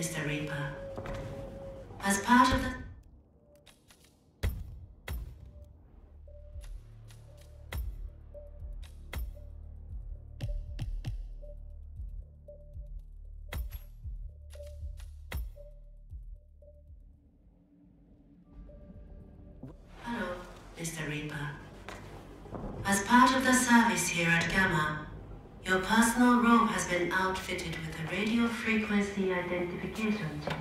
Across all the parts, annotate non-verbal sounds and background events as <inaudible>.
Reaper. As part of the Hello, Mr. Reaper. As part of the service here at GAMA, your personal robe has been outfitted with radio frequency identification chip.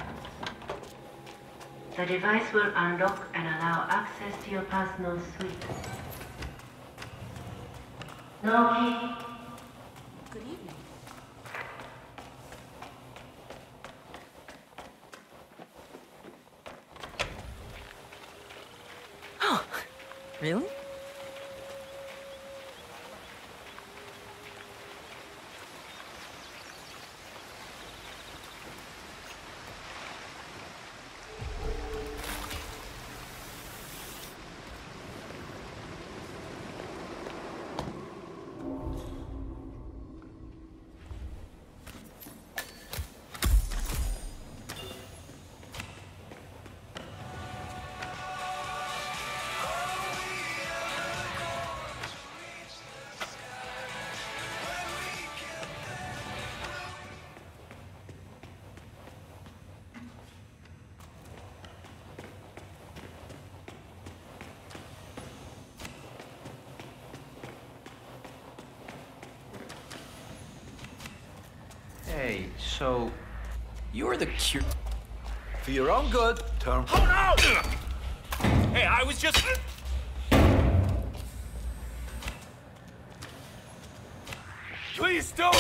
The device will unlock and allow access to your personal suite. No key. For your own good, turn. Oh no! Hey, I was just. Please don't.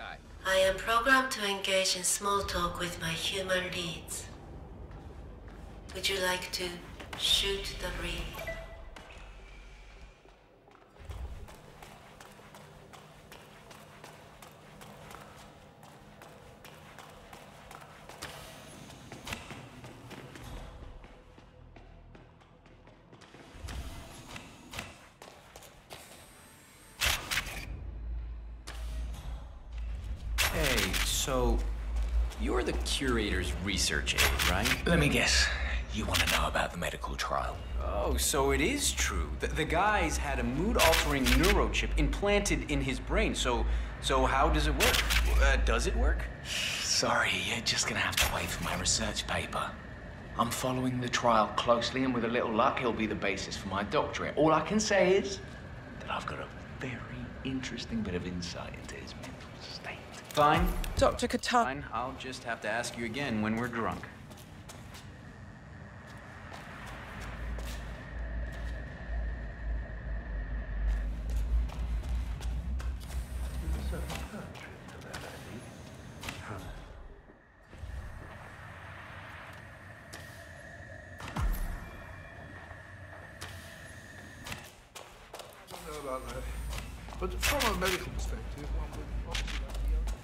I am programmed to engage in small talk with my human leads. Would you like to shoot the breeze? Research aide, right? Let me guess. You want to know about the medical trial? Oh, so it is true. The, the guy's had a mood-altering neurochip implanted in his brain. So, so how does it work? Uh, does it work? Sorry, you're just gonna have to wait for my research paper. I'm following the trial closely, and with a little luck, it'll be the basis for my doctorate. All I can say is that I've got a very interesting bit of insight into his mental state. Fine, Dr. Fine. I'll just have to ask you again when we're drunk. I don't know about that. But from a medical perspective, one would obviously like the other.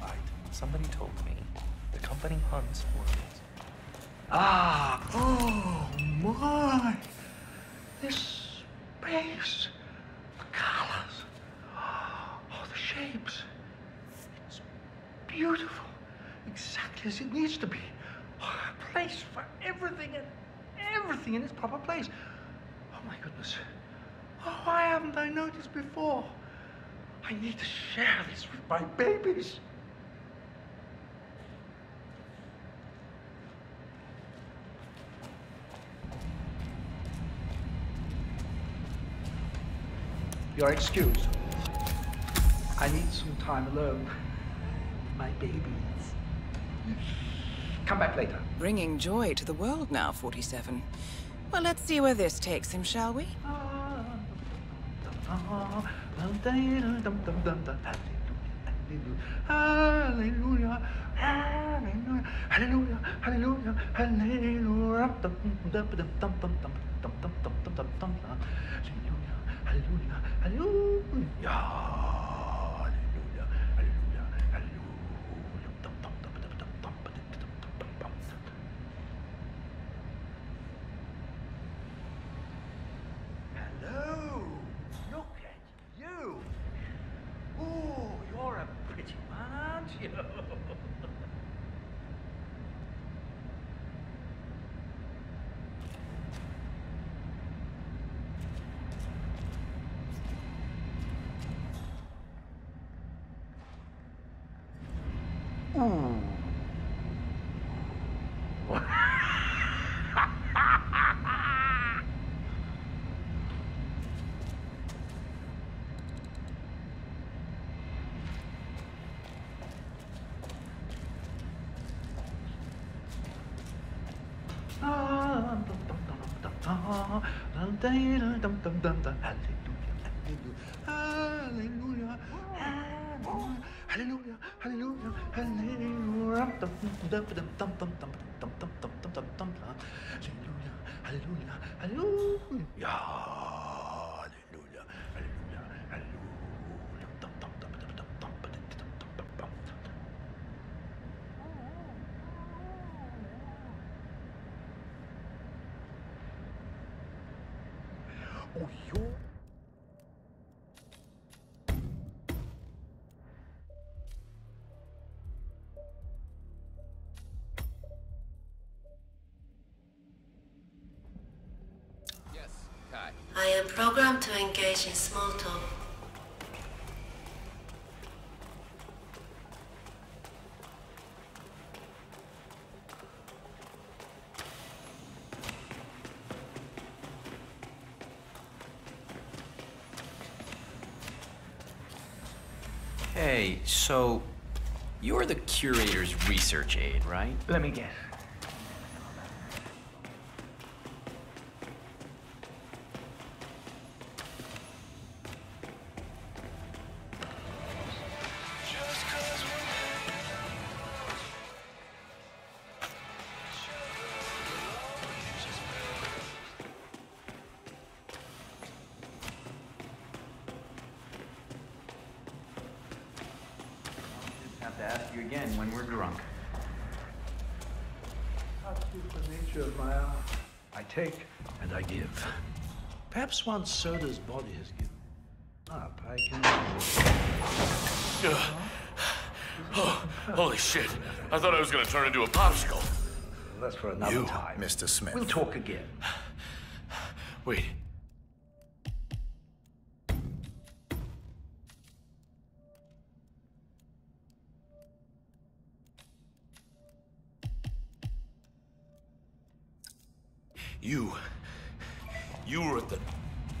Right. Somebody told me the company hunts worms. Ah, oh my! This space, the colors, oh, the shapes. It's beautiful, as it needs to be. A place for everything and everything in its proper place. Oh my goodness. Oh, why haven't I noticed before? I need to share this with my babies. Your excuse. I need some time alone. My babies. Come back later. Bringing joy to the world now, 47. Well, let's see where this takes him, shall we? Hallelujah, hallelujah, hallelujah, hallelujah, hallelujah. Hallelujah, hallelujah, hallelujah. Hallelujah, هللويا هللويا هللويا هللويا هللويا هللويا Oh, yo. I am programmed to engage in small talk. Hey, so you're the curator's research aide, right? Let me guess. Ask you again when we're drunk. That's the nature of my art. I take and I give. Perhaps once Soders' body has given up, I can. Oh, <sighs> holy shit. I thought I was gonna turn into a popsicle. That's for another You, time. Mr. Smith. We'll talk again. Wait.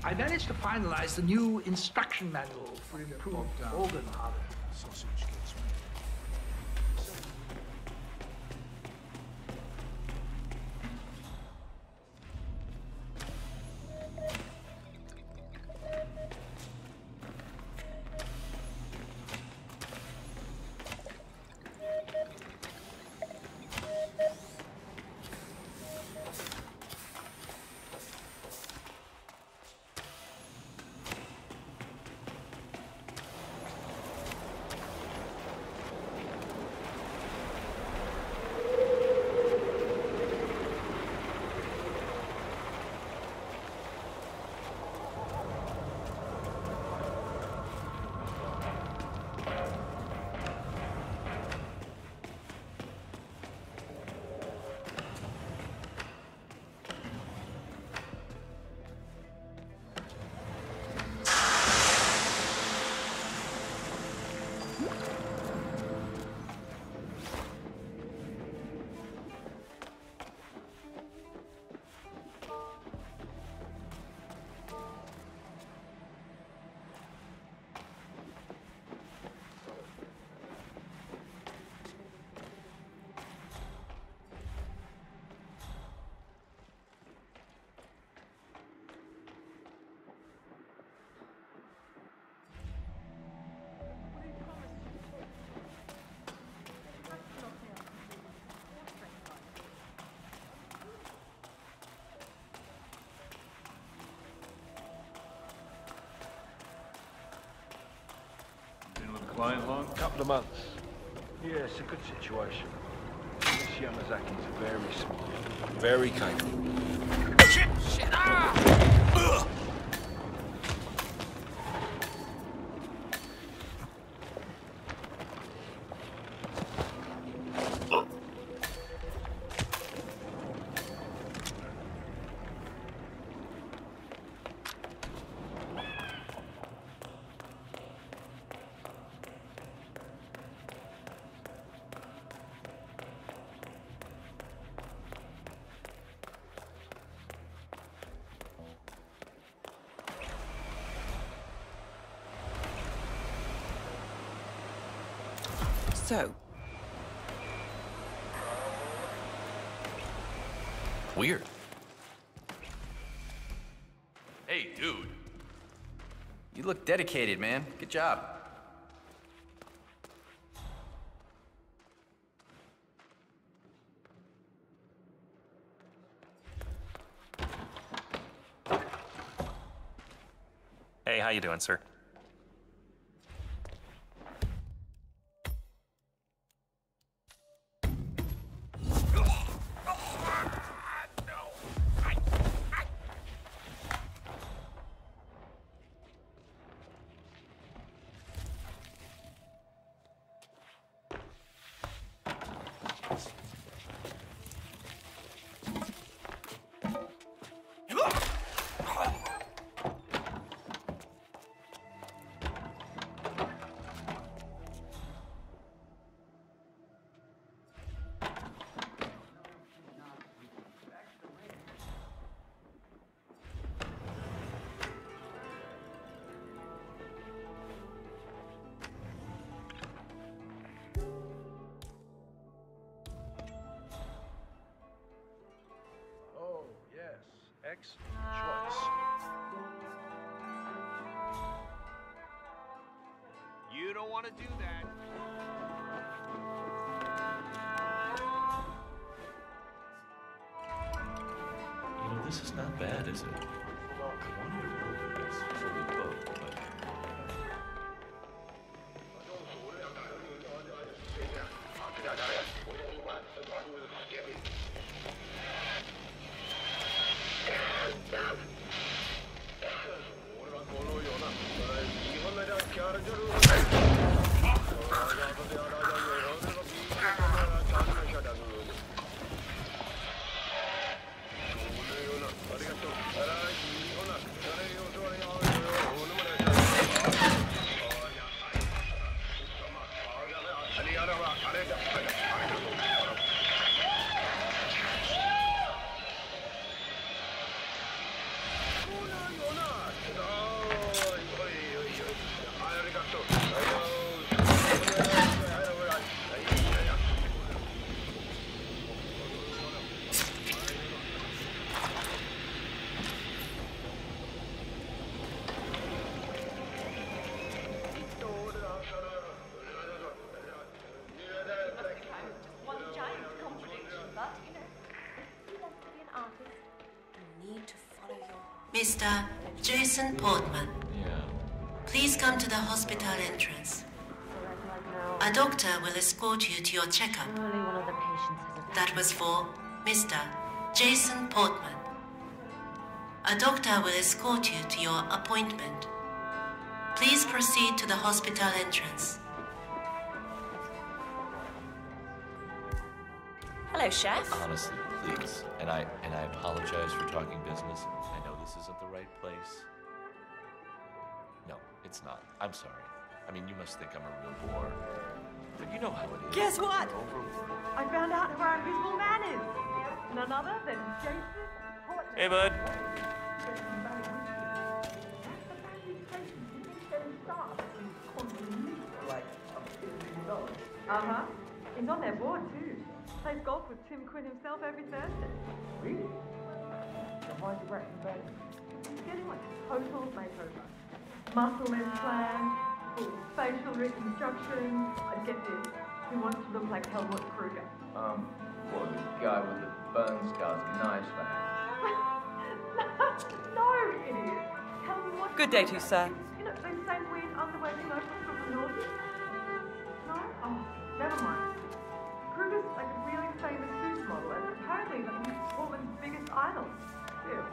I managed to finalize the new instruction manual for improved organ harvesting. Sausage client long? Couple of months. Yeah, it's a good situation. Miss Yamazaki's very smart, very capable. Shit! Shit! Ah! So, Weird. Hey, dude. You look dedicated, man. Good job. Hey, how you doing, sir? Mr. Jason Portman. Please come to the hospital entrance. A doctor will escort you to your checkup. Only one of the patients has a That was for Mr. Jason Portman. A doctor will escort you to your appointment. Please proceed to the hospital entrance. Hello, chef. Honestly, please. And I and I apologize for talking business. I know this isn't the right place. No, it's not. I'm sorry. I mean, you must think I'm a real bore. But you know how it is. Guess what? I found out who our invisible man is. None other than Jason Portman. Hey, bud. Uh huh. He's on their board too. Plays golf with Tim Quinn himself every Thursday. Really? So why's he recommending? He's getting like total makeover. Muscle implant, full facial reconstruction. I get this. He wants to look like Helmut Kruger. Um, well, the guy with the burn scars, nice man. <laughs> no, idiot. Tell me what. Good day to you, sir. You know, those same weird underwear commercials from the Nordies? No? Oh, never mind. Biggest idol. Still,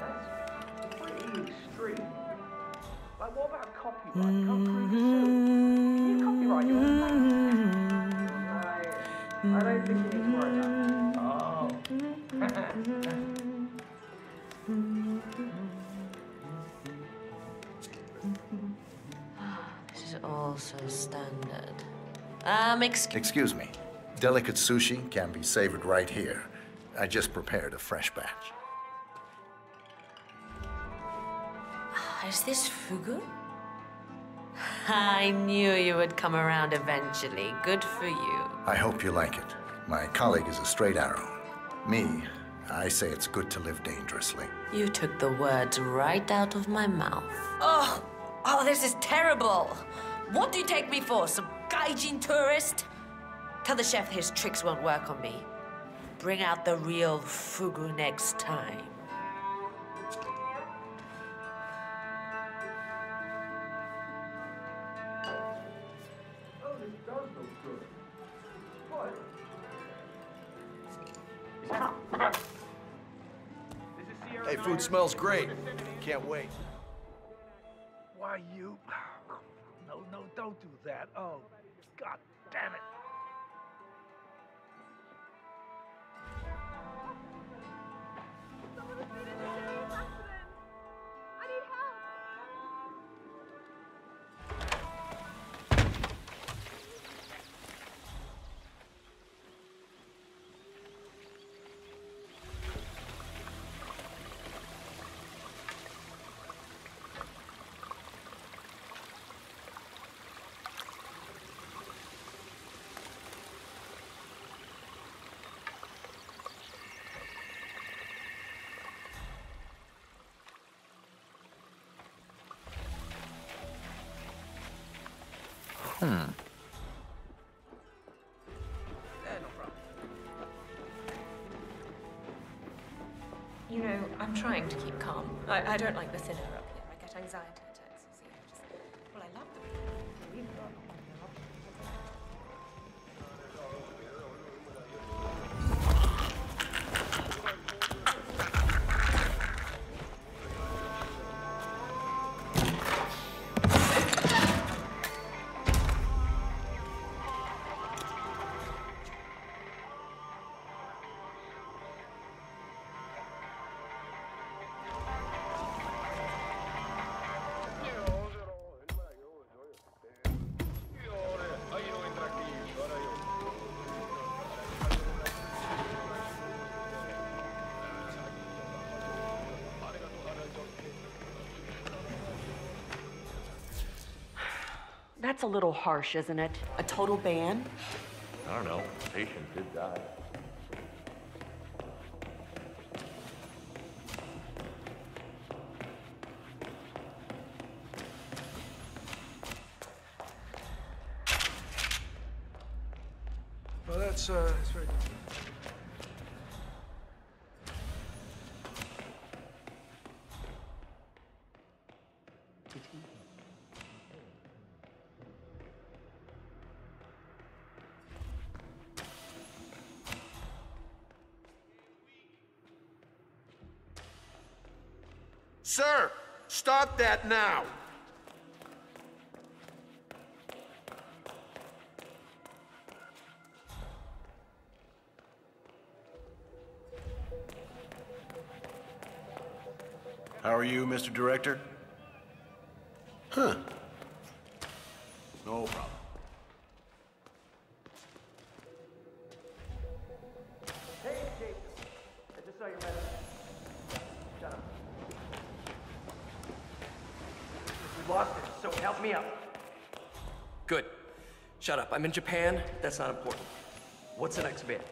that's pretty extreme. Like, what about copyright? Can't Kruger sue? Can you copyright your own thing? Right. I don't think you need to worry about This is all so standard. Um, excuse Excuse me. Delicate sushi can be savored right here. I just prepared a fresh batch. Ah, is this fugu? I knew you would come around eventually. Good for you. I hope you like it. My colleague is a straight arrow. Me, I say it's good to live dangerously. You took the words right out of my mouth. Oh, oh, this is terrible. What do you take me for? Some gaijin tourist? Tell the chef his tricks won't work on me. Bring out the real fugu next time. Oh, this does look good. What? Hey, food smells great. Can't wait. Why you? <sighs> No, no, don't do that. Oh, God damn it. Hmm. You know, I'm trying to keep calm. I, I don't like thin air That's a little harsh, isn't it? A total ban? I don't know. Patient did die. Well, that's, uh, that's very good. Sir, now. How are you, Mr. Director? I'm in Japan. That's not important. What's the next bit?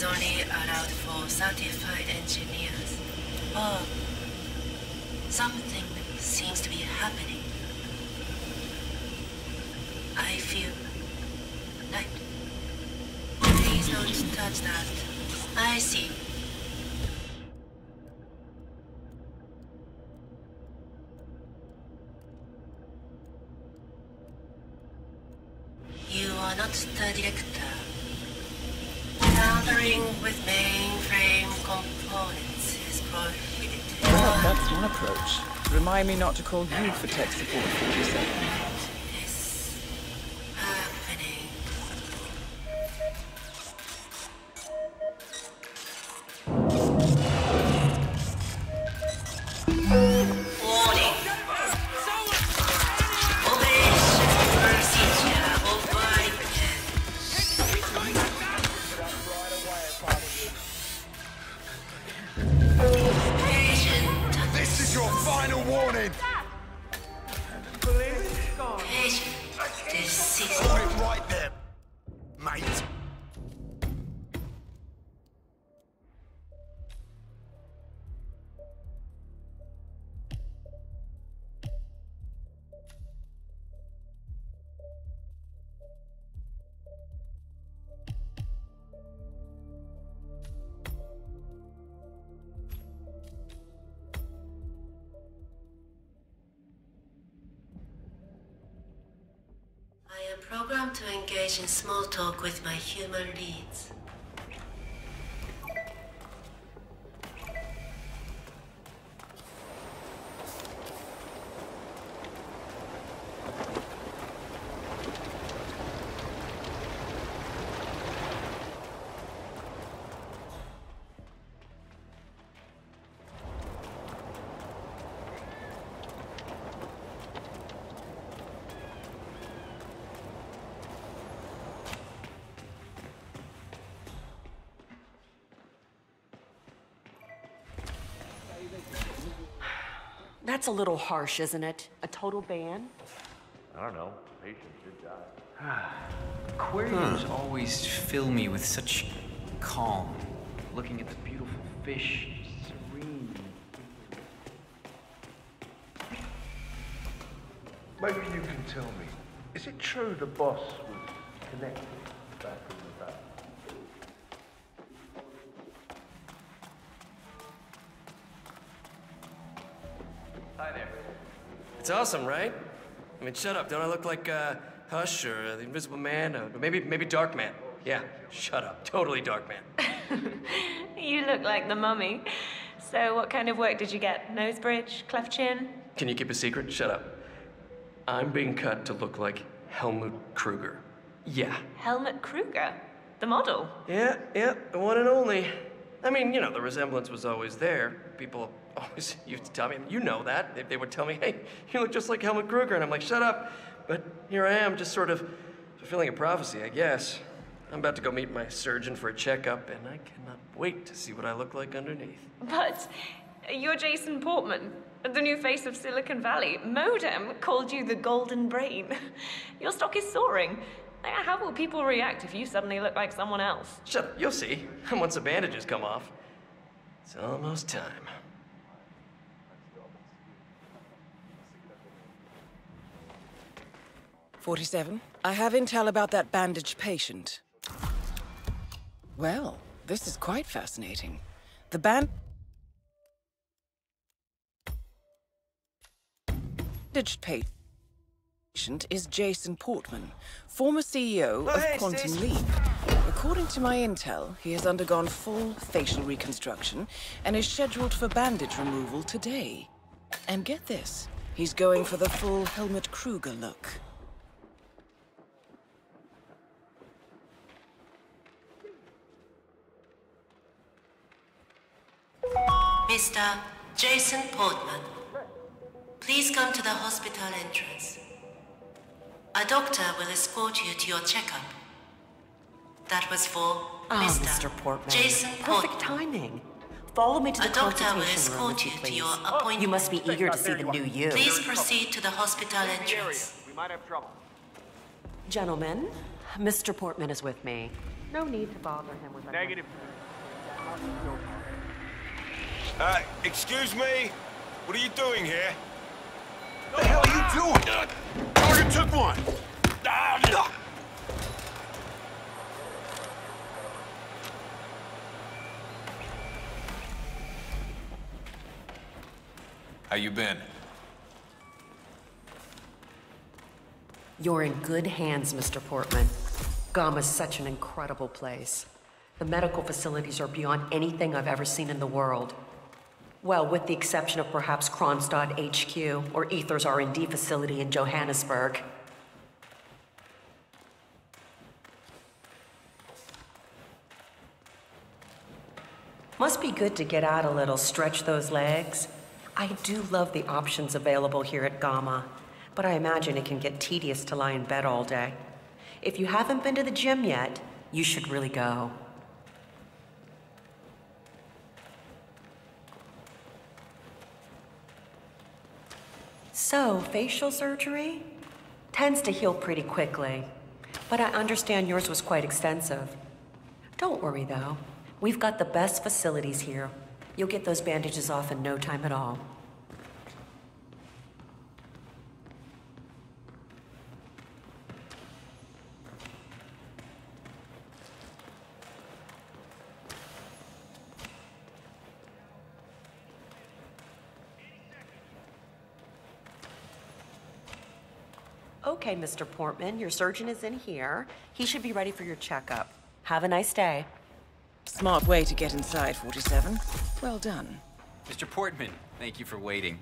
Is only allowed for certified engineers. Oh, something seems to be happening. Remind me not to call you for tech support 47. Engage in small talk with my human leads. A little harsh, isn't it? A total ban? I don't know. Patient should <sighs> die. Aquariums hmm. always fill me with such calm. Looking at the beautiful fish, serene. Maybe you can tell me. Is it true the boss was connected back in the day? It's awesome, right? I mean, shut up. Don't I look like uh, Hush or uh, the Invisible Man? Or maybe, maybe Darkman. Yeah, shut up. Totally Darkman. <laughs> You look like the mummy. So, what kind of work did you get? Nose bridge? Cleft chin? Can you keep a secret? Shut up. I'm being cut to look like Helmut Kruger. Yeah. Helmut Kruger? The model? Yeah, yeah, the one and only. I mean, you know, the resemblance was always there. People always <laughs> used to tell me, you know that. They, they would tell me, hey, you look just like Helmut Kruger. And I'm like, shut up. But here I am, just sort of fulfilling a prophecy, I guess. I'm about to go meet my surgeon for a checkup, and I cannot wait to see what I look like underneath. But you're Jason Portman, the new face of Silicon Valley. Modem called you the Golden Brain. <laughs> Your stock is soaring. How will people react if you suddenly look like someone else? Shut up, you'll see. <laughs> Once the bandages come off. It's almost time. Forty-seven. I have intel about that bandaged patient. Well, this is quite fascinating. The band. Bandaged patient is Jason Portman, former CEO Oh, of hey, Quantum Stace. Leap. According to my intel, he has undergone full facial reconstruction and is scheduled for bandage removal today. And get this, he's going for the full Helmut Kruger look. Mr. Jason Portman, please come to the hospital entrance. A doctor will escort you to your checkup. That was for Ah, Mr. Mr. Portman. Jason Perfect timing. Follow me to A the doctor will consultation room, escort if you you to your appointment. You must be eager to see the new you. Please proceed to the hospital entrance. We might have trouble. Gentlemen, Mr. Portman is with me. No need to bother him with anything. Negative. Uh, excuse me? What are you doing here? What the hell are you doing? Target took one! How you been? You're in good hands, Mr. Portman. Gama's such an incredible place. The medical facilities are beyond anything I've ever seen in the world. Well, with the exception of perhaps Kronstadt HQ or Ether's R&D facility in Johannesburg. Must be good to get out a little, stretch those legs. I do love the options available here at GAMA, but I imagine it can get tedious to lie in bed all day. If you haven't been to the gym yet, you should really go. So, facial surgery? tends to heal pretty quickly. But I understand yours was quite extensive. Don't worry, though. We've got the best facilities here. You'll get those bandages off in no time at all. Okay, Mr. Portman, your surgeon is in here. He should be ready for your checkup. Have a nice day. Smart way to get inside, 47. Well done. Mr. Portman, thank you for waiting.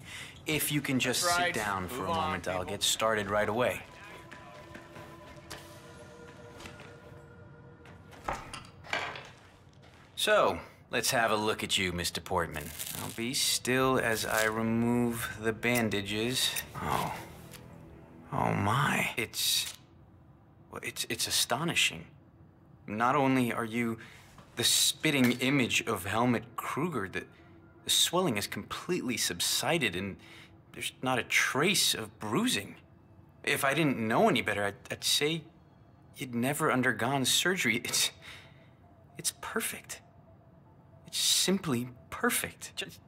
If you can just That's sit right. down for a Move on, moment, I'll get started right away. So, let's have a look at you, Mr. Portman. I'll be still as I remove the bandages. Oh. Oh my. It's. well, It's, it's astonishing. Not only are you the spitting image of Helmut Kruger, the, the swelling has completely subsided and there's not a trace of bruising. If I didn't know any better, I'd, I'd say you'd never undergone surgery. It's. It's perfect. It's simply perfect. Just.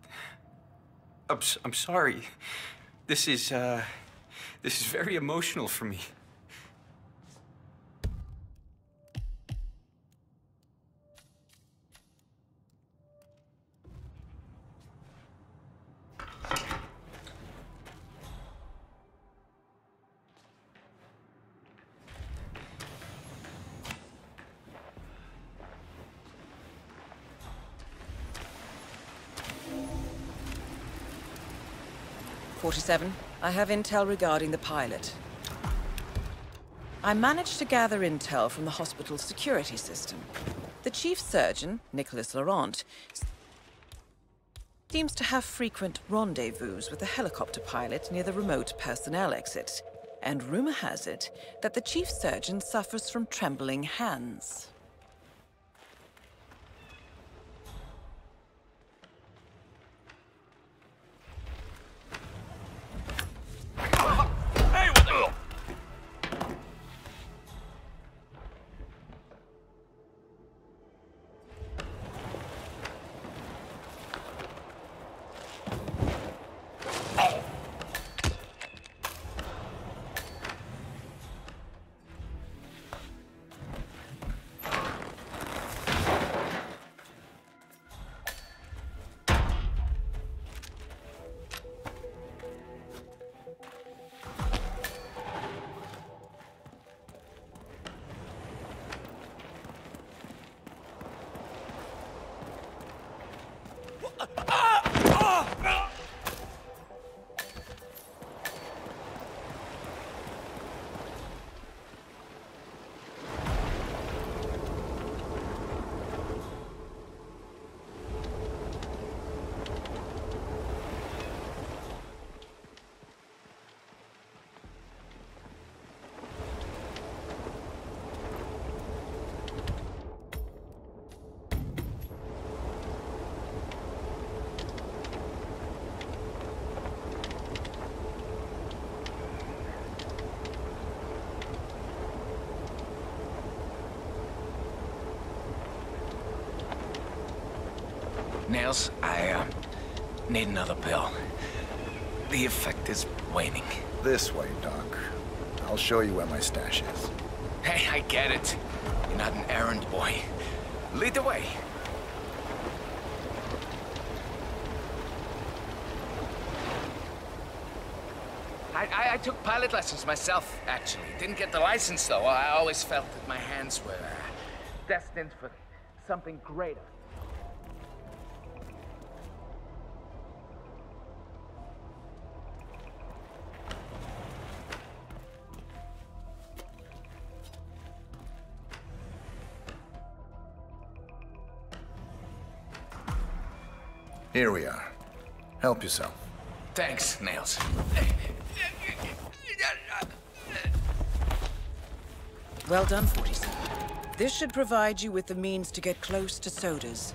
I'm, I'm sorry. This is, uh. This is very emotional for me. Forty-seven. I have intel regarding the pilot. I managed to gather intel from the hospital's security system. The chief surgeon, Nicholas Laurent, seems to have frequent rendezvous with the helicopter pilot near the remote personnel exit. And rumor has it that the chief surgeon suffers from trembling hands. I, uh, need another pill. The effect is waning. This way, Doc. I'll show you where my stash is. Hey, I get it. You're not an errand boy. Lead the way. I, I, I took pilot lessons myself, actually. Didn't get the license, though. I always felt that my hands were uh, destined for something greater. Here we are. Help yourself. Thanks, Nails. Well done, 47. This should provide you with the means to get close to Soders.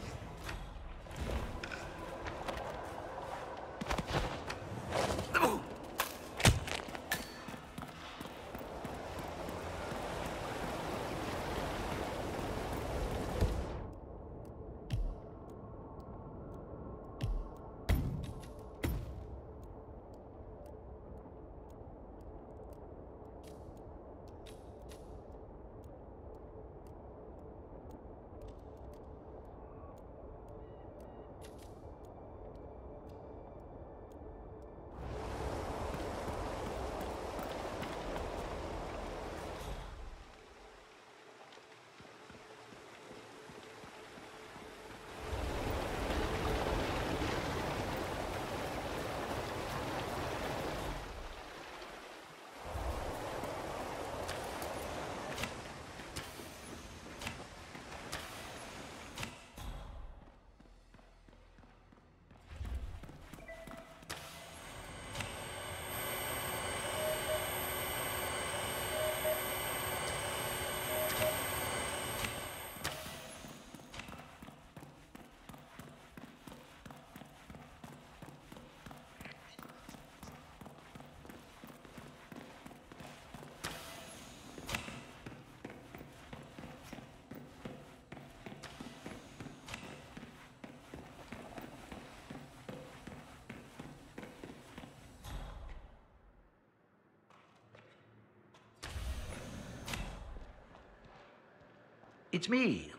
It's me.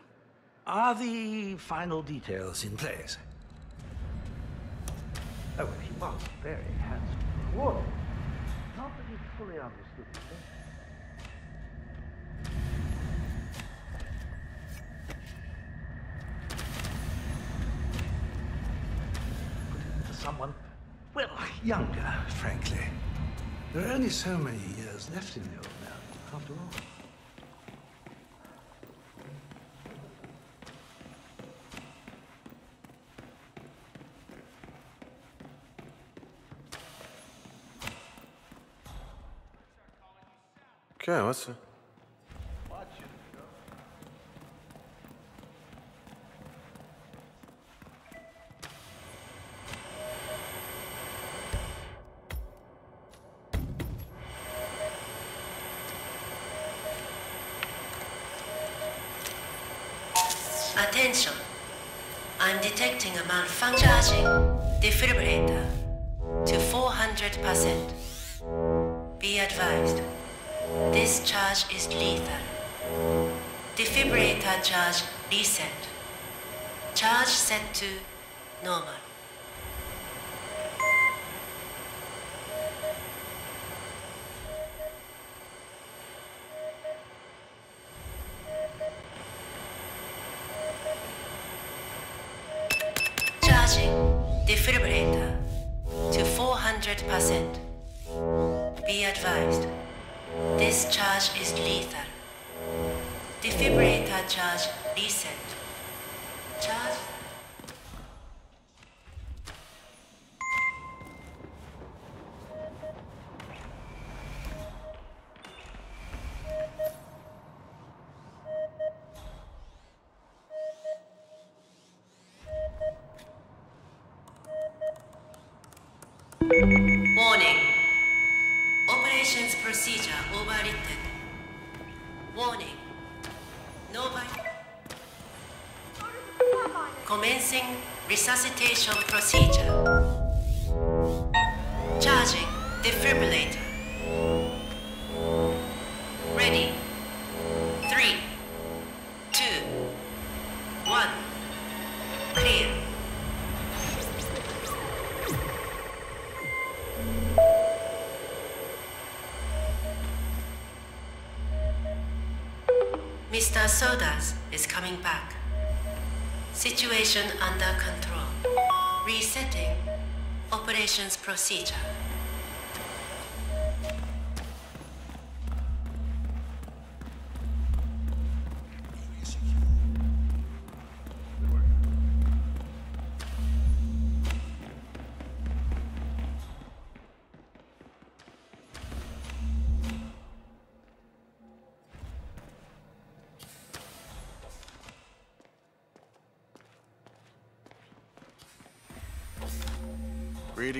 Are the final details in place? Oh, he was very handsome. Whoa. Not that he fully understood the thing. Someone, well, younger, frankly. There are only so many years left in the old man, after all. Okay, what's the... resuscitation procedure. Procedure.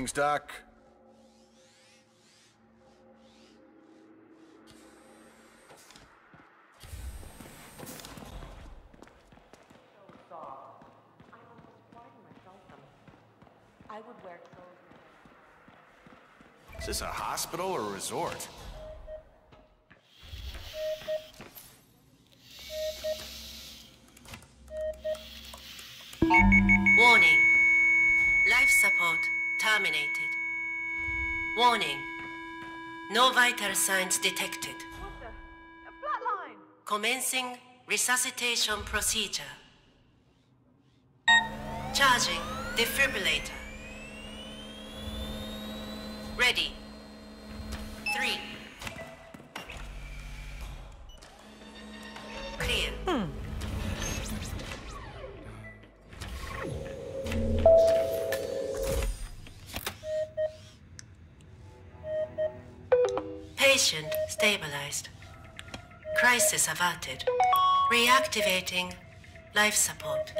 Greetings, Doc. I would wear clothes. Is this a hospital or a resort? Terminated. Warning. No vital signs detected. What the? A flatline! Commencing resuscitation procedure. Charging defibrillator. Ready. Three. Clear. Patient stabilized. Crisis averted. Reactivating life support.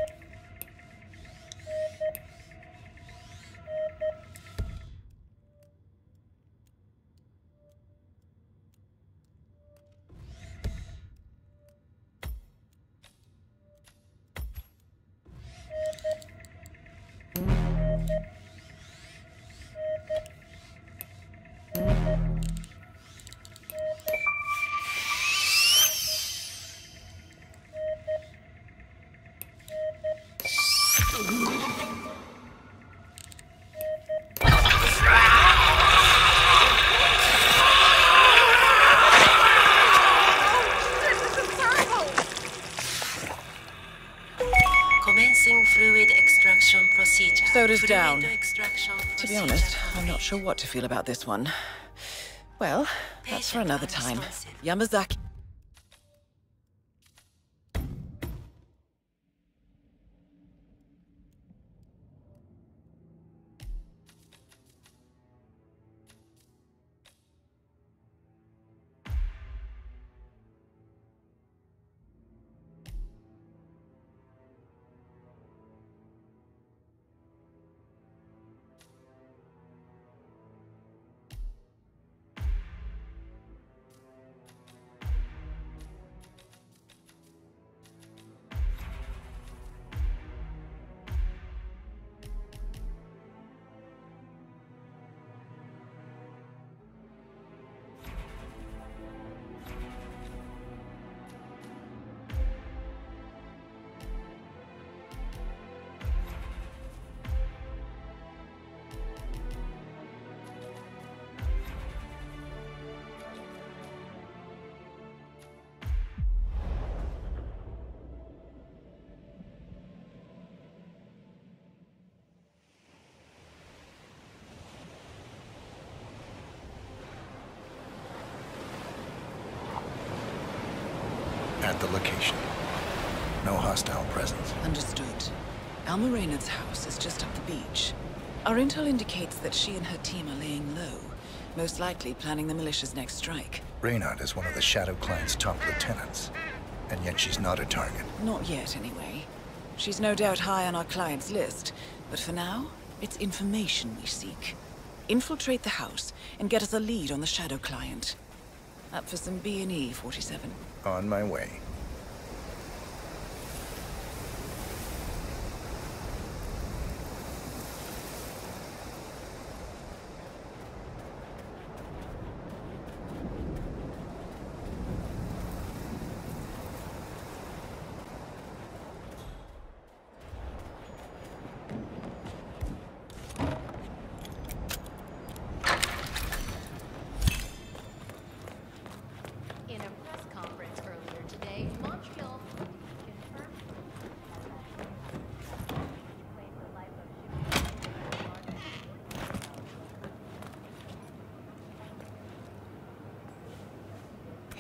Not sure what to feel about this one. Well, that's for another time. Yamazaki. Our intel indicates that she and her team are laying low, most likely planning the militia's next strike. Reynard is one of the Shadow Client's top lieutenants. And yet she's not a target. Not yet, anyway. She's no doubt high on our client's list, but for now, it's information we seek. Infiltrate the house and get us a lead on the Shadow Client. Up for some B&E, 47. On my way.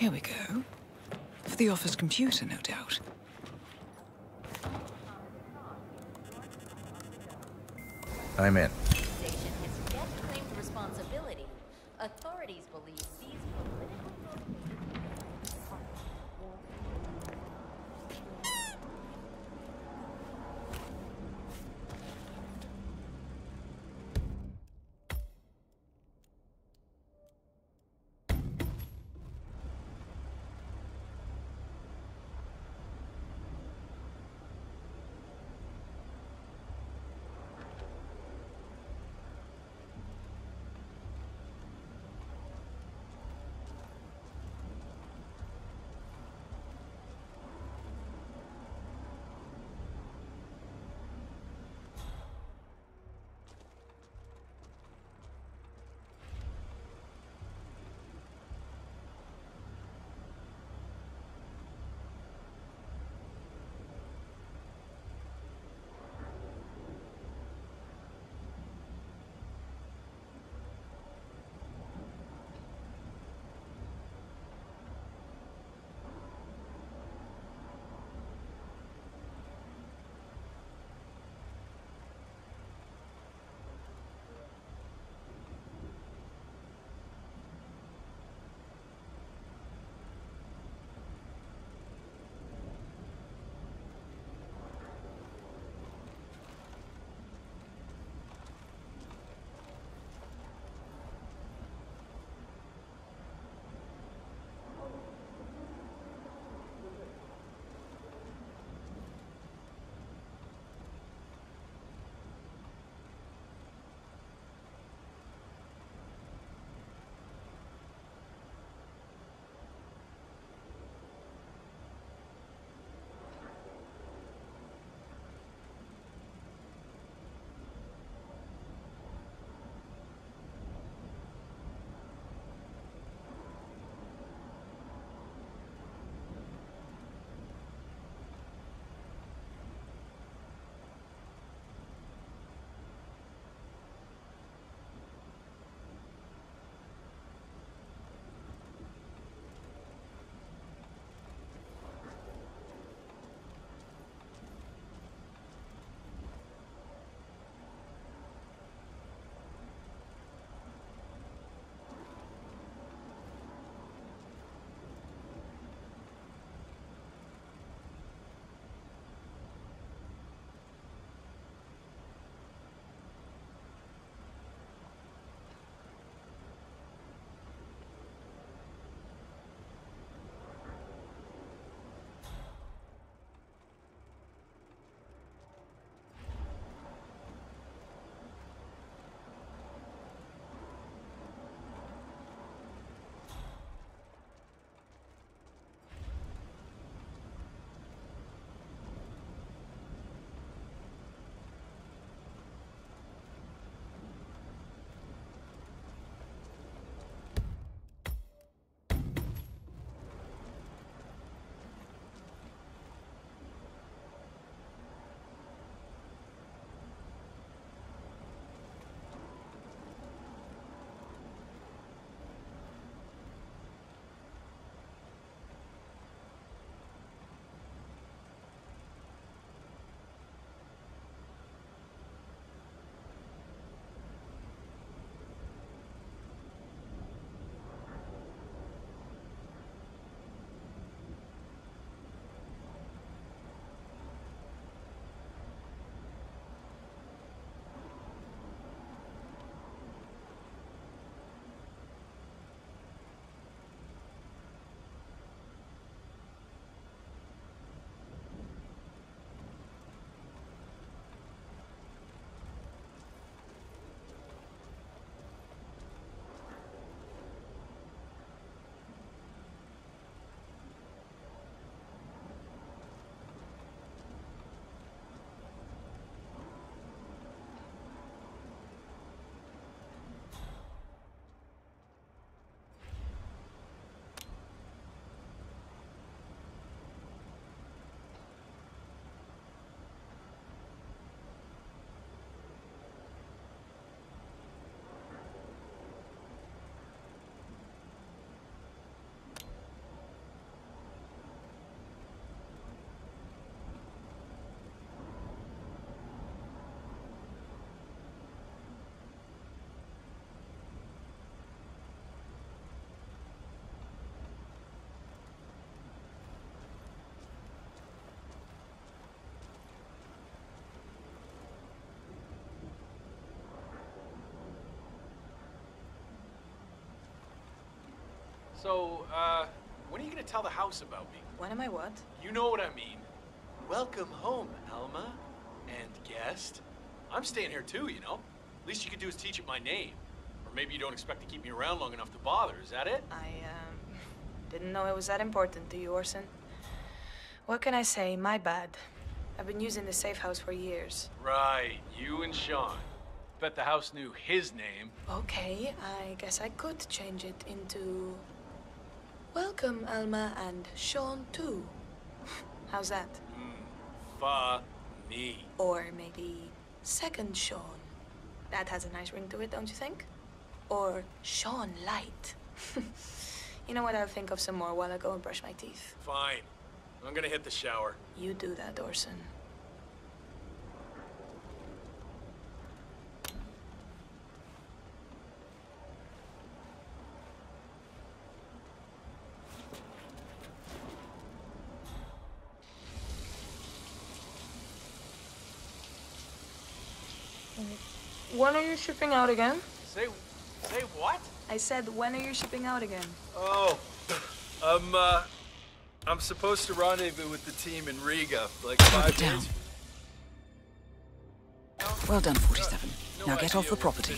Here we go. For the office computer, no doubt. I'm in. So, uh, when are you gonna tell the house about me? When am I what? You know what I mean. Welcome home, Alma. And guest. I'm staying here too, you know? Least you could do is teach it my name. Or maybe you don't expect to keep me around long enough to bother, is that it? I, um, didn't know it was that important to you, Orson. What can I say? My bad. I've been using the safe house for years. Right, you and Sean. Bet the house knew his name. Okay, I guess I could change it into. Welcome, Alma and Sean, too. <laughs> How's that? Hmm, Funny. Or maybe Second Sean. That has a nice ring to it, don't you think? Or Sean Light. <laughs> you know what? I'll think of some more while I go and brush my teeth. Fine. I'm gonna hit the shower. You do that, Orson. When are you shipping out again? Say, say what? I said, when are you shipping out again? Oh, I'm, uh, I'm supposed to rendezvous with the team in Riga, like five down. days. Well done, 47. Now get off the property.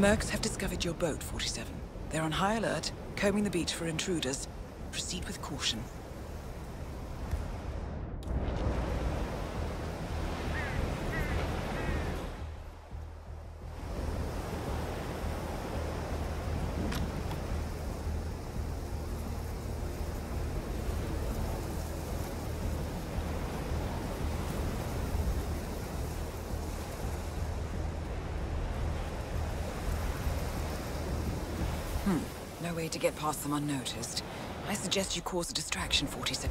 Mercs have discovered your boat, 47. They're on high alert, combing the beach for intruders. Proceed with caution. No way to get past them unnoticed. I suggest you cause a distraction, 47,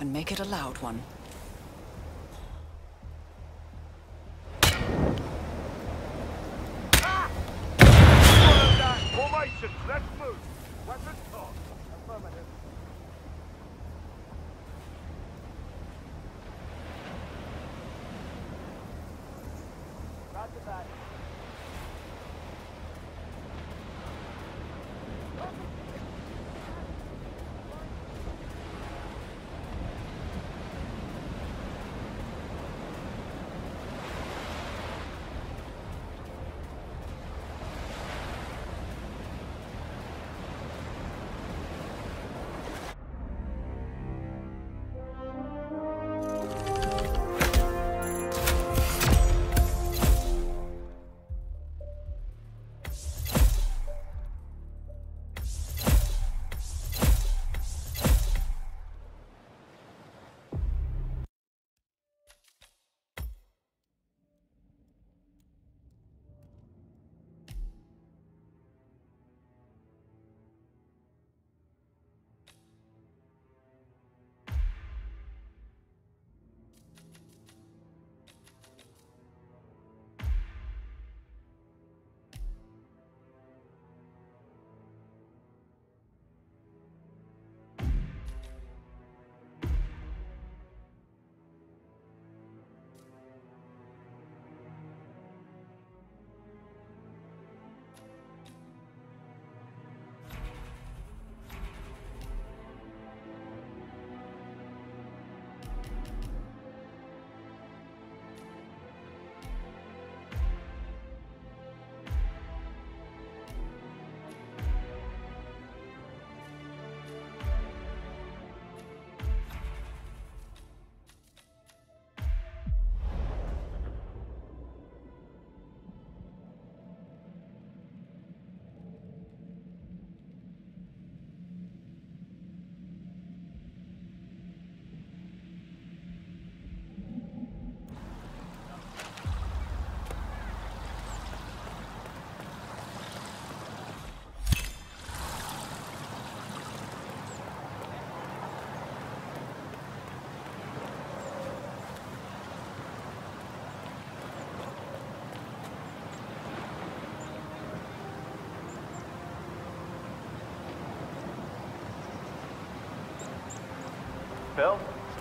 and make it a loud one. Let's move. Weapons on. Affirmative. Roger that.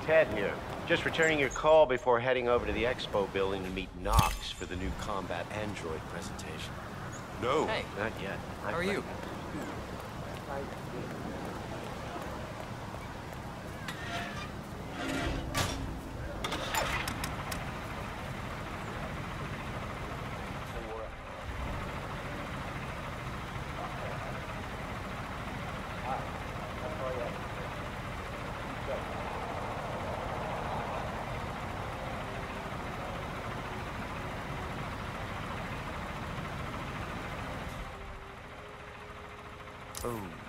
Ted here. Just returning your call before heading over to the expo building to meet Knox for the new combat android presentation. No. Hey. Not yet. How are you? Boom.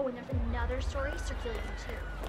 Oh, and there's another story circulating too.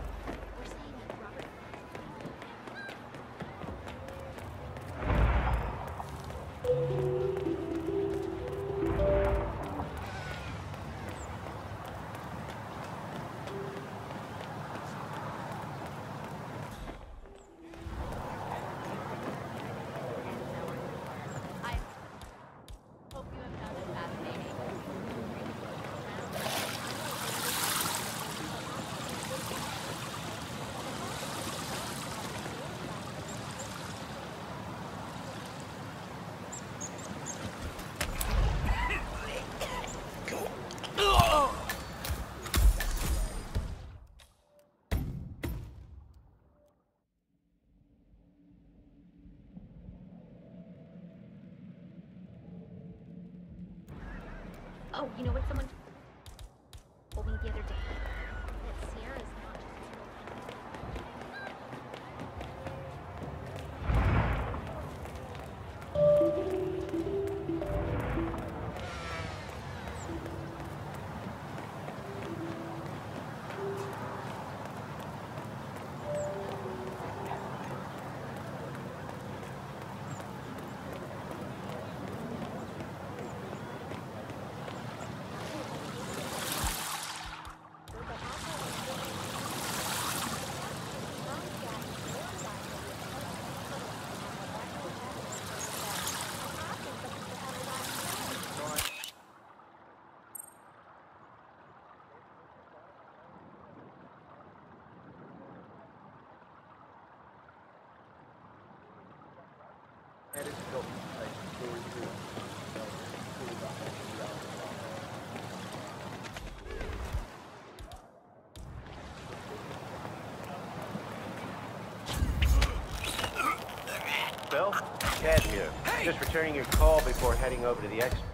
Here. Just returning your call before heading over to the expo.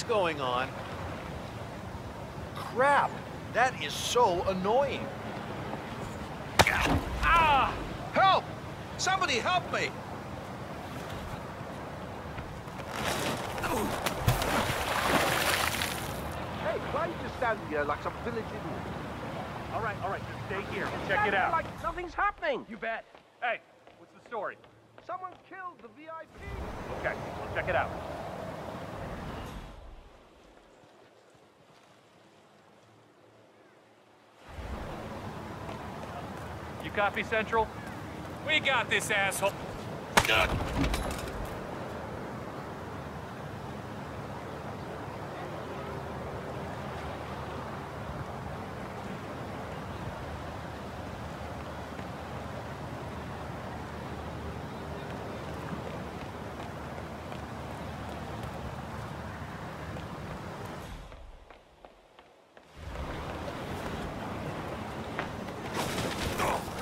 What's going on. Crap! That is so annoying. Ah! Help! Somebody help me! Hey, why are you just standing here like some village idiot? All right, all right, just stay here. Check it out. Like nothing's happening. You bet. Hey, what's the story? Someone killed the VIP. Okay, we'll check it out. You copy, Central? We got this, asshole. No!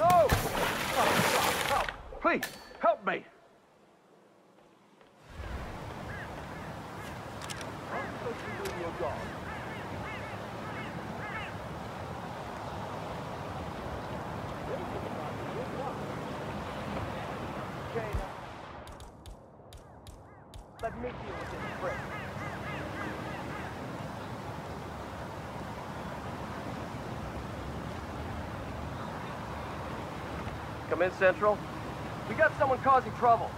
Oh, stop, help! Please, help me! I'm supposed to be your dog. Let me deal with this prick. Come in, Central. We got someone causing trouble.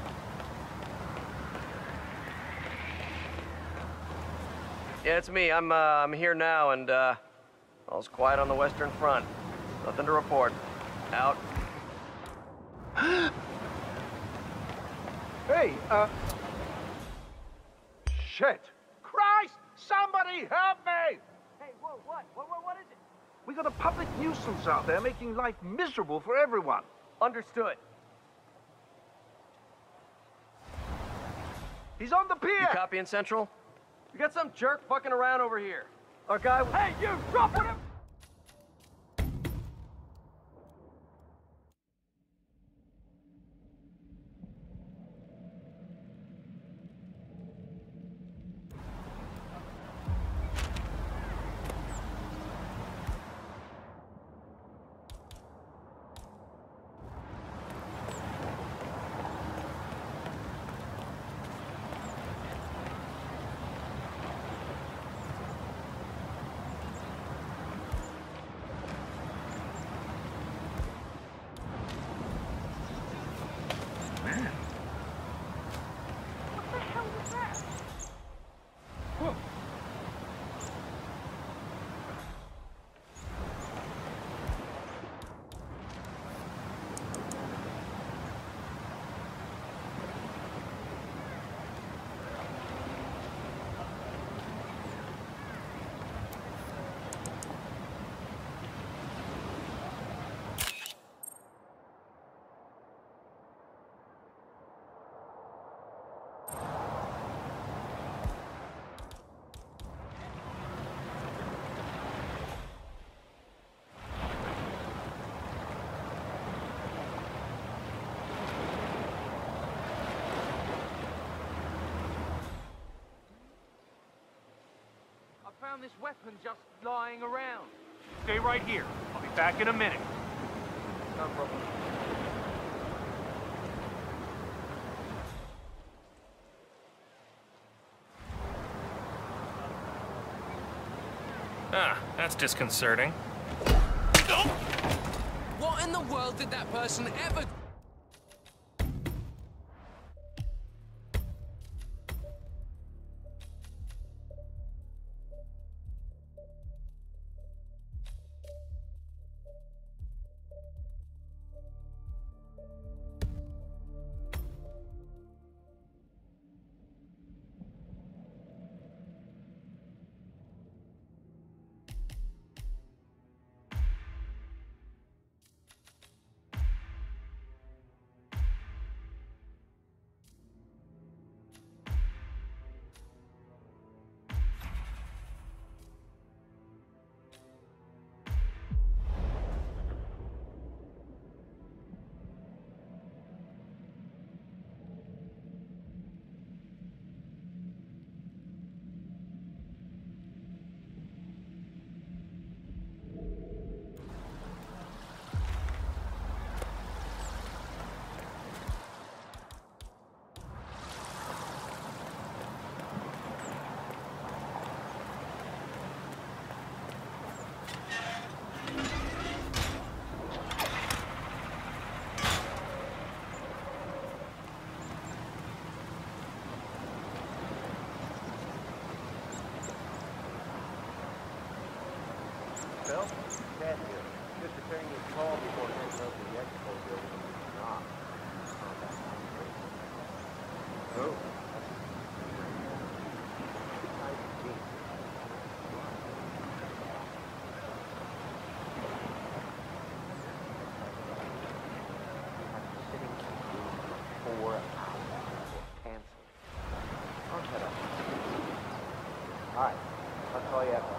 Yeah, it's me. I'm, uh, I'm here now, and, uh, all's quiet on the Western Front. Nothing to report. Out. <gasps> Hey, uh... Shit! Christ! Somebody help me! Hey, whoa, what? What, what, what is it? We got a public nuisance out there making life miserable for everyone. Understood. He's on the pier! You copying, Central? We got some jerk fucking around over here. Our guy... Hey, you! Drop whatever... found this weapon just lying around. Stay right here. I'll be back in a minute. No problem. Ah, that's disconcerting. What in the world did that person ever... Oh yeah.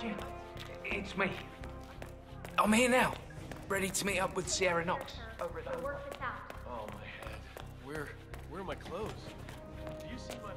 Jim, it's me. I'm here now, ready to meet up with Sierra Knox over there. Oh, my head. Where, where are my clothes? Do you see my...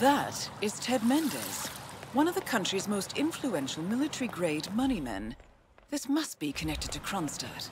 That is Ted Mendez, one of the country's most influential military-grade moneymen. This must be connected to Kronstadt.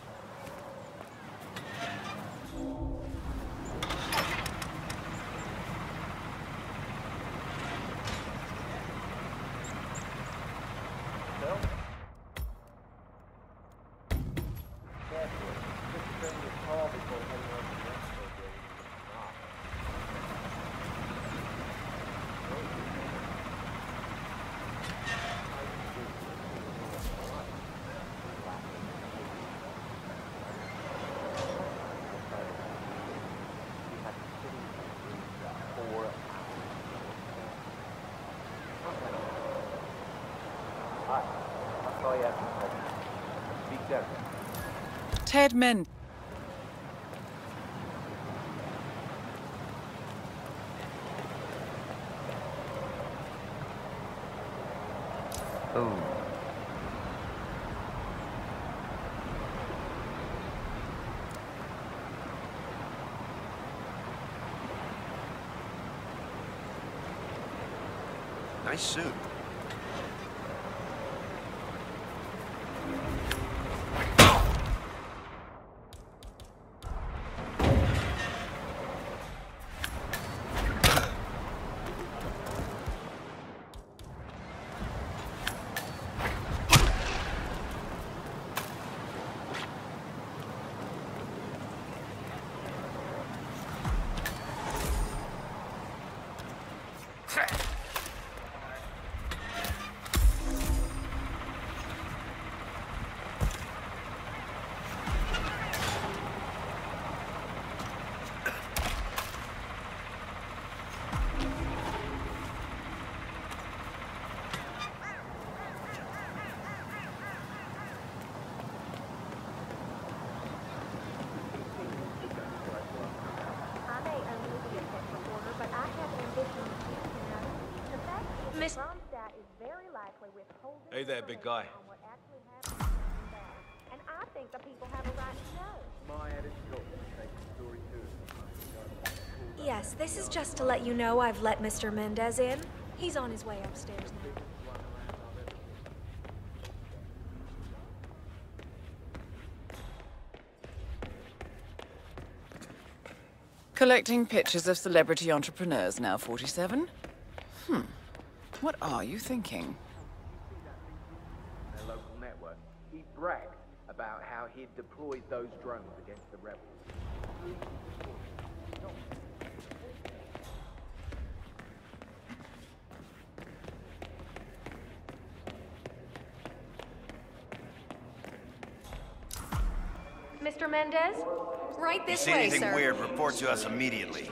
Hi. I'll call you after the session. Speak soon. Oh. Nice suit. Hey there, big guy. on what actually happened in Dallas. And I think the people have a right to know. My editor story too. Yes, this is just to let you know I've let Mr. Mendez in. He's on his way upstairs now. Collecting pictures of celebrity entrepreneurs now 47? Hmm. What are you thinking? Their local network. He bragged about how he'd deployed those drones against the rebels. Mr. Mendez? Right You this see way, anything sir. weird, report to us immediately.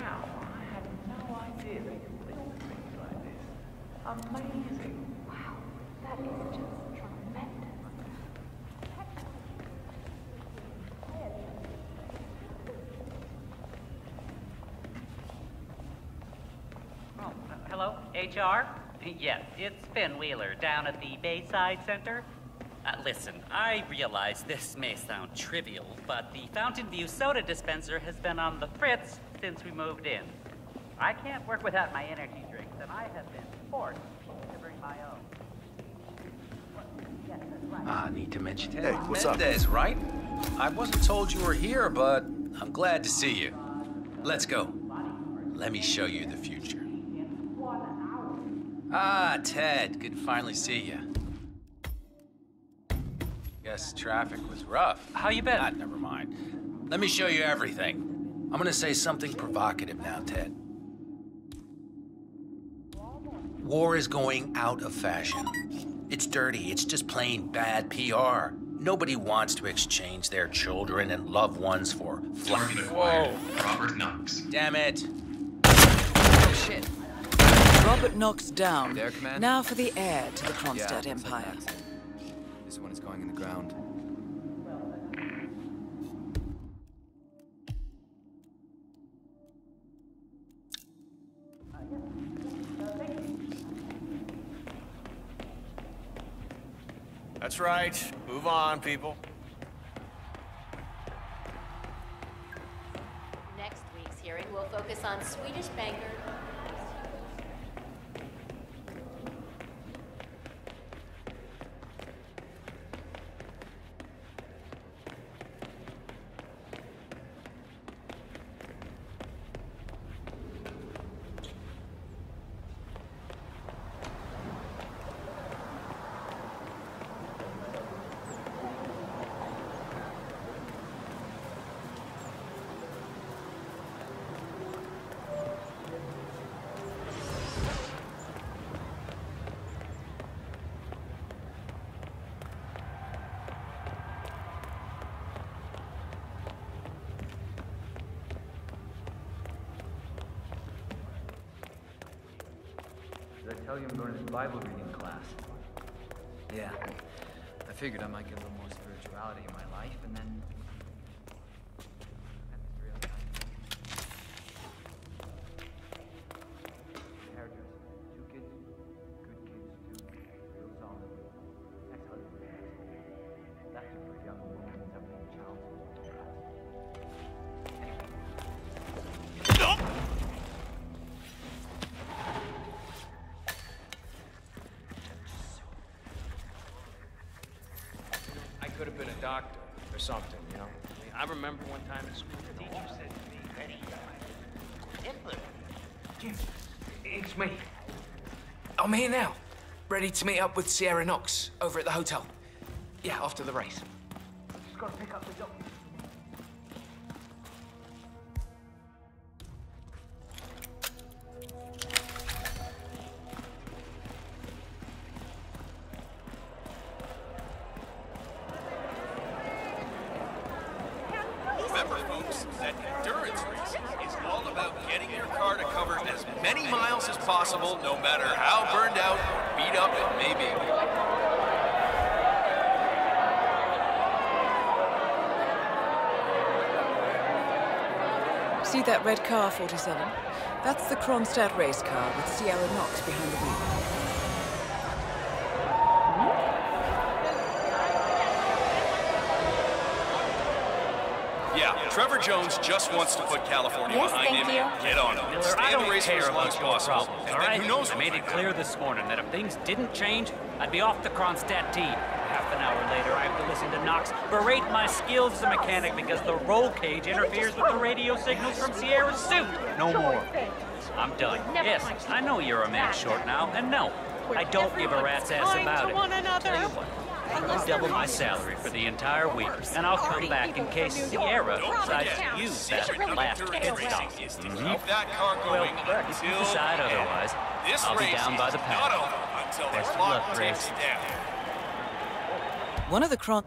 Wow, I had no idea they could build things like this. Amazing. Wow, that is just tremendous. Oh, uh, hello, HR? Yes, it's Finn Wheeler down at the Bayside Center. Uh, listen, I realize this may sound trivial, but the Fountain View soda dispenser has been on the fritz since we moved in. I can't work without my energy drinks, and I have been forced to bring my own. Yes, that's right. Ah, need to mention Hey, what's up? Mendez, right? I wasn't told you were here, but I'm glad to see you. Let's go. Let me show you the future. Ah, Ted, good to finally see you. Guess traffic was rough. How you been? Ah, never mind. Let me show you everything. I'm gonna say something provocative now, Ted. War is going out of fashion. It's dirty. It's just plain bad PR. Nobody wants to exchange their children and loved ones for fluffy. Whoa! Robert Knox. Damn it! Oh, shit. Robert Knox down. There, Command? Now for the heir to the Kronstadt looks like Empire. that's. This one is going in the ground. That's right. Move on, people. Next week's hearing will focus on Swedish banker Bible reading class. Yeah. I figured I might get a little something, you know? I, mean, I remember one time in school, the teacher said to me, Eddie, Hitler. Jim, it's me. I'm here now, ready to meet up with Sierra Knox over at the hotel. Yeah, after the race. Just gotta pick up the document. That red car, 47? That's the Kronstadt race car with Sierra Knox behind the wheel. Yeah, Trevor Jones just wants to put California Yes, behind him. you. Get on him. Miller, Stay I don't race for care as long about as your possible. problems, And all then right? who knows I made might it clear this morning that if things didn't change, I'd be off the Kronstadt team. Half an hour later, I have to listen to Knox berate my skills as a mechanic because the roll cage interferes with the radio signals from Sierra's suit. No more. I'm done. Yes, I know you're a man short now, and no, I don't give a rat's ass about it. Tell you what, I'll double my salary for the entire week, and I'll come back in case Sierra decides to use that last pit stop. Mm-hmm. Keep that car Well, going if you until decide the end. otherwise, I'll be down by the not paddock. over until Best the of clock luck, ticks Grace. One of the Kron...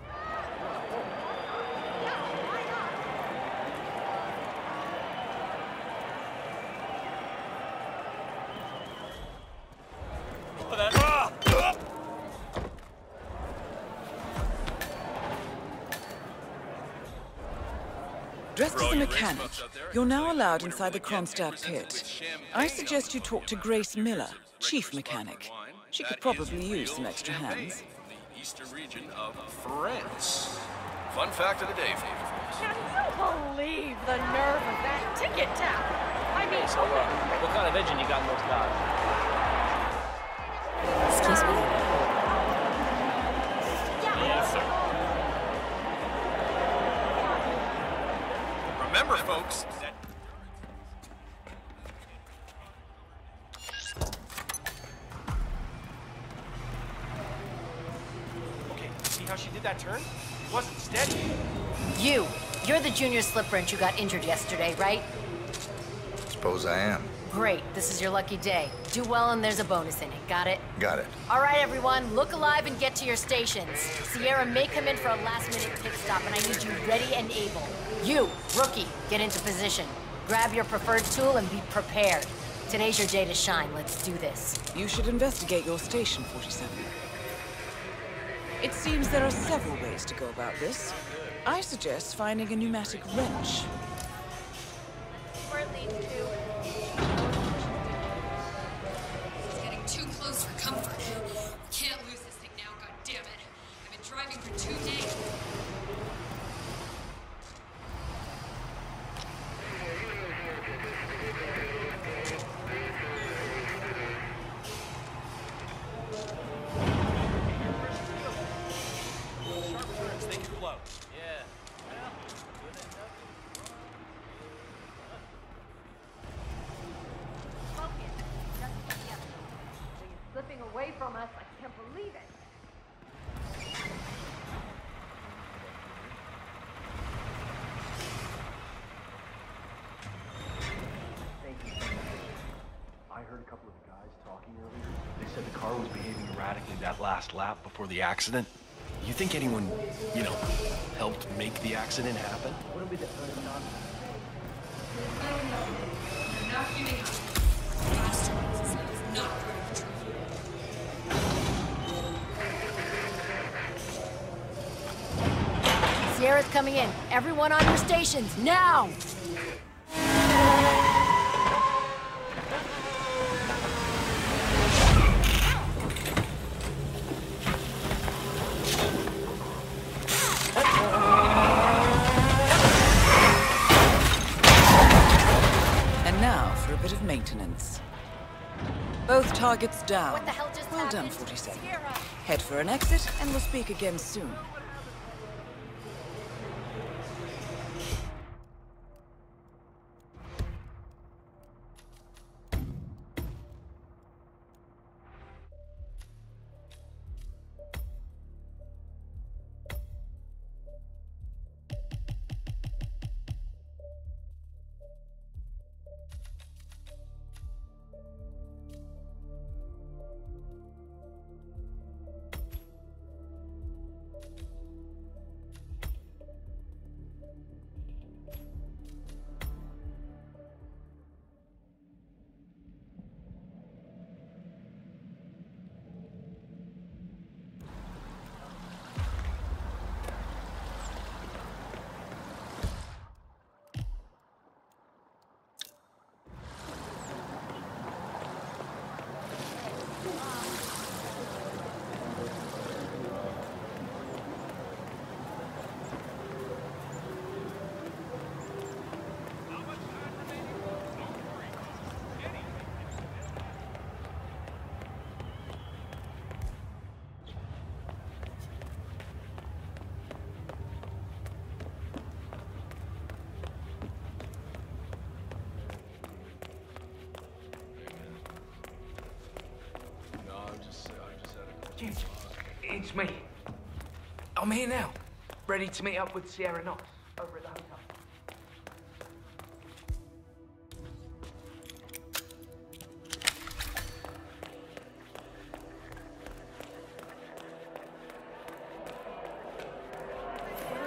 Dressed as a mechanic, you're now allowed inside the Kronstadt pit. I suggest you talk to Grace Miller, chief mechanic. She could probably use some extra hands. The eastern region of France. Fun fact of the day for you folks. Can you believe the nerve of that ticket tap? I mean, So, uh, what kind of engine you got in those cars? Excuse me? Yes, sir. Remember, folks, junior slip wrench who got injured yesterday, right? Suppose I am. Great, this is your lucky day. Do well and there's a bonus in it, got it? Got it. All right, everyone, look alive and get to your stations. Sierra may come in for a last-minute pit stop, and I need you ready and able. You, rookie, get into position. Grab your preferred tool and be prepared. Today's your day to shine. Let's do this. You should investigate your station, 47. It seems there are several ways to go about this. I suggest finding a pneumatic wrench. To. last lap before the accident? You think anyone, you know, helped make the accident happen? Sierra's coming in. Everyone on your stations, now! Done, 47. Head for an exit, and we'll speak again soon. I'm here now, ready to meet up with Sierra Knox over at the hotel.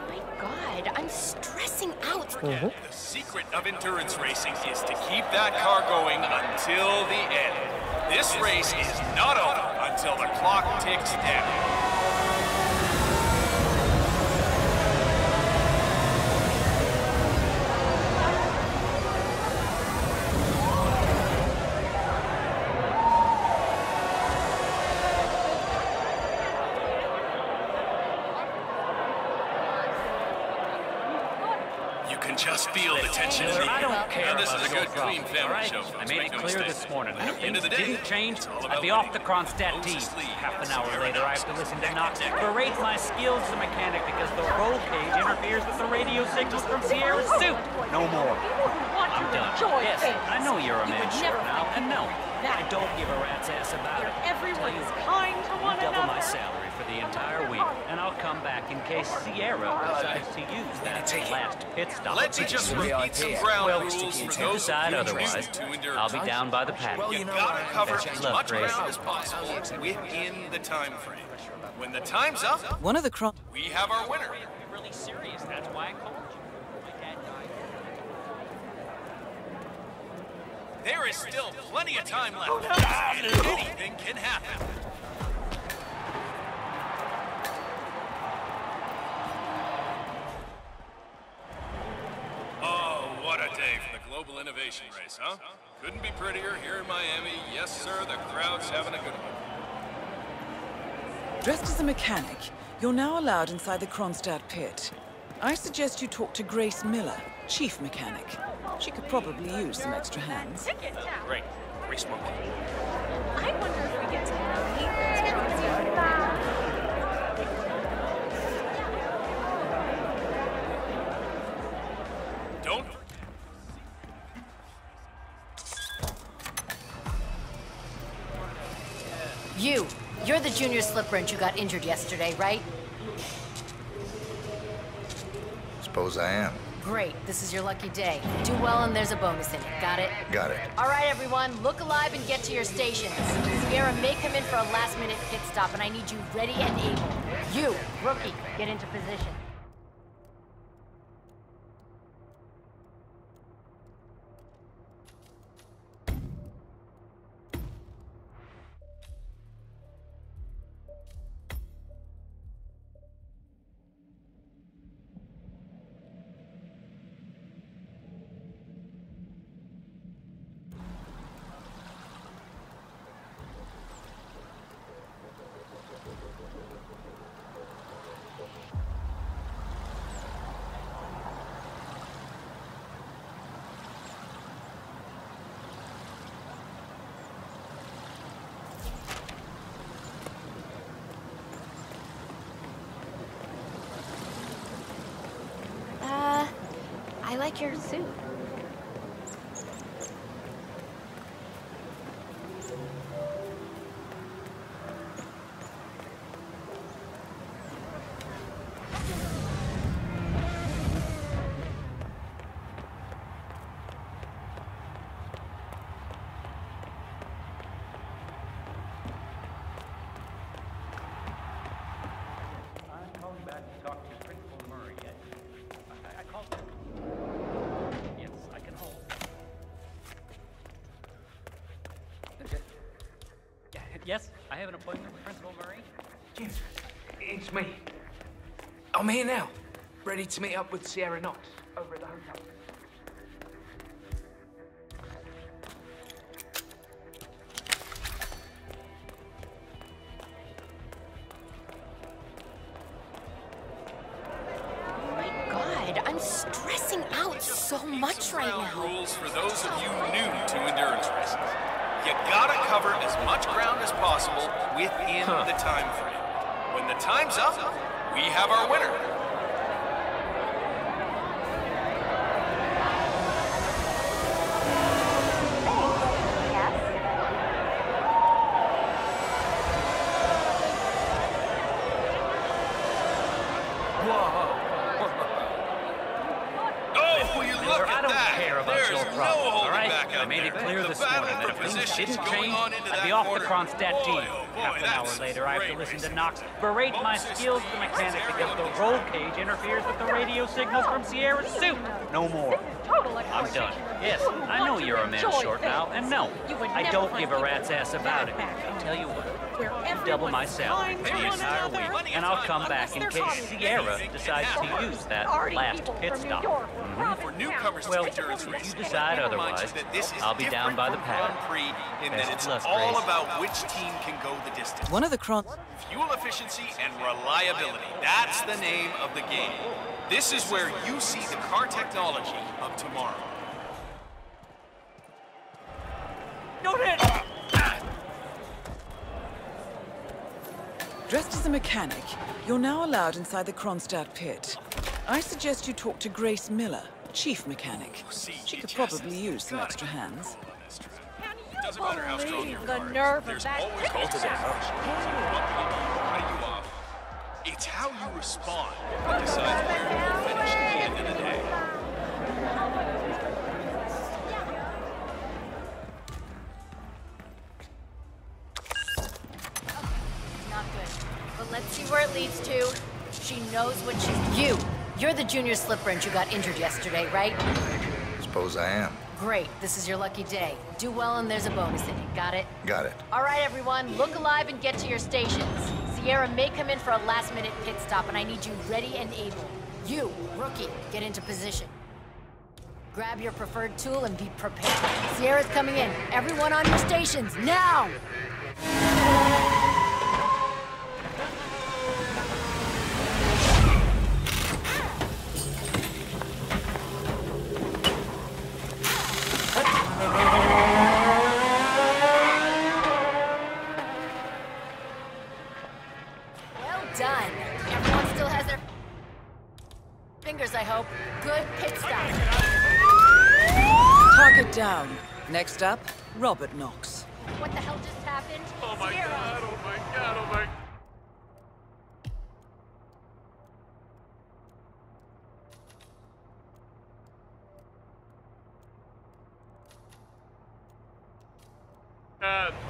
My God, I'm stressing out. Mm-hmm. The secret of endurance racing is to keep that car going until the end. This race is not over until the clock ticks down. You can just feel the tension in the I don't care And this about is a good, clean family all right? show, I made Make it clear mistake. this morning. At If the end of things the day, didn't change, I'd be off the Kronstadt team. Half an hour later, I have to listen to Knox berate my skills as a mechanic because the roll cage interferes with the radio signals from Sierra's suit. No more. I'm done. Yes, I know you're a man short now, and no, I don't give a rat's ass about it. Everyone is kind to one Double another. my salary for the entire week, and I'll come back in case Sierra decides to use that last pit stop. Let's just repeat some ground well, rules if for you those decide otherwise, choose to endure I'll be down by the paddock. You gotta uh, cover as much Grace. ground as possible within the time frame. When the time's up, One of the Kron... we have our winner. really serious. That's why I called you. My dad died. There is still plenty of time left. And anything can happen. Global Innovation Race, huh? Couldn't be prettier here in Miami. Yes, sir, the crowd's having a good one. Dressed as a mechanic, you're now allowed inside the Kronstadt pit. I suggest you talk to Grace Miller, chief mechanic. She could probably use some extra hands. Great. Race monkey. I wonder if we get to meet You! You're the junior slip wrench who got injured yesterday, right? Suppose I am. Great, this is your lucky day. Do well and there's a bonus in it. Got it? Got it. All right, everyone, look alive and get to your stations. Sierra may come in for a last-minute pit stop, and I need you ready and able. You, rookie, get into position. Like your Yes, I have an appointment with Principal Murray. Jim, it's me. I'm here now, ready to meet up with Sierra Knox know you're a short now, and no, I don't give a rat's ass about it. I'll tell you what, you double my salary, pay me an entire week, and I'll come back in case Sierra decides to use that last pit stop. Mm-hmm. For newcomers Well, to if you decide let me remind otherwise, that this is I'll be down by the from paddock. Grand Prix in that it's luck, all about which team can go the distance. One of the Kron. Fuel efficiency and reliability. That's the name of the game. This is where you see the car technology of tomorrow. Don't hit! Dressed as a mechanic, you're now allowed inside the Kronstadt pit. I suggest you talk to Grace Miller, chief mechanic. Oh, she could probably use some extra hands. Doesn't matter how strong your the nerve There's always pit going to be stop. cut you off. Uh, it's how you respond that decides where you will finish at the end of the day. Let's see where it leads to. She knows what she's. You! You're the junior slip wrench who got injured yesterday, right? Suppose I am. Great. This is your lucky day. Do well and there's a bonus in it. Got it? Got it. All right, everyone. Look alive and get to your stations. Sierra may come in for a last minute pit stop, and I need you ready and able. You, rookie, get into position. Grab your preferred tool and be prepared. Sierra's coming in. Everyone on your stations, now! Next up, Robert Knox. What the hell just happened? Oh my Sierra. god, oh my god, oh my god.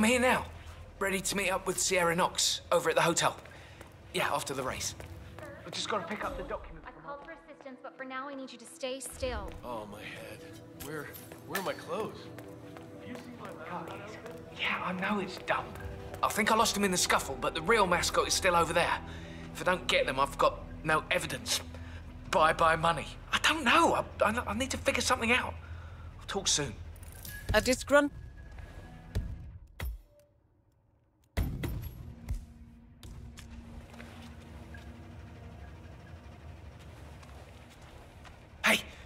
I'm here now. Ready to meet up with Sierra Knox over at the hotel. Yeah, after the race. I've just gotta pick up the document. I called for assistance, but for now I need you to stay still. Oh, my head. Where, where are my clothes? Yeah, I know it's dumb. I think I lost them in the scuffle, but the real mascot is still over there. If I don't get them, I've got no evidence. Bye bye money. I don't know. I, I, I need to figure something out. I'll talk soon. A disgrunt.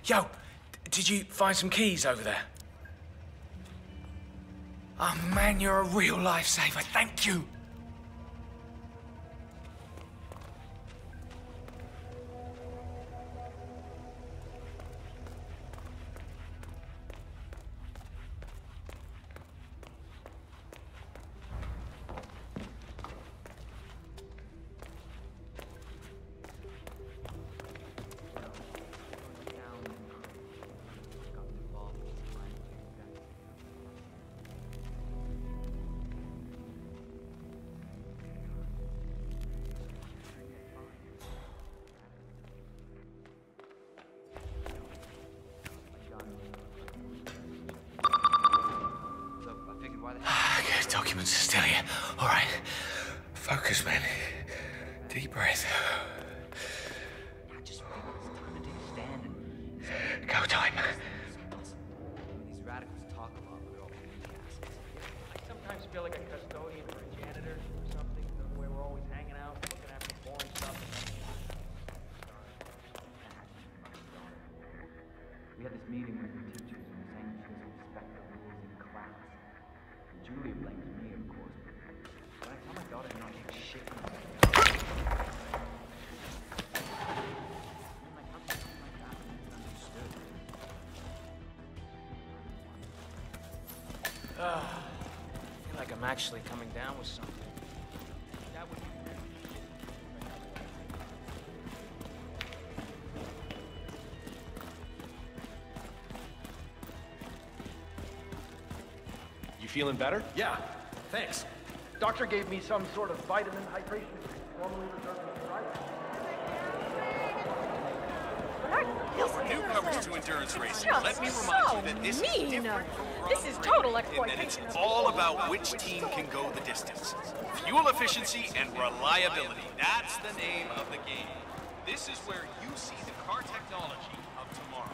Yo, did you find some keys over there? Oh man, you're a real lifesaver. Thank you. Actually coming down with something. That would be You feeling better? Yeah, thanks. Doctor gave me some sort of vitamin hydration normally reserved for drivers. Well, for newcomers to endurance racing, let me remind so you that this mean. is different from This is total in that it's all about which team can go the distance. Fuel efficiency and reliability. That's the name of the game. This is where you see the car technology of tomorrow.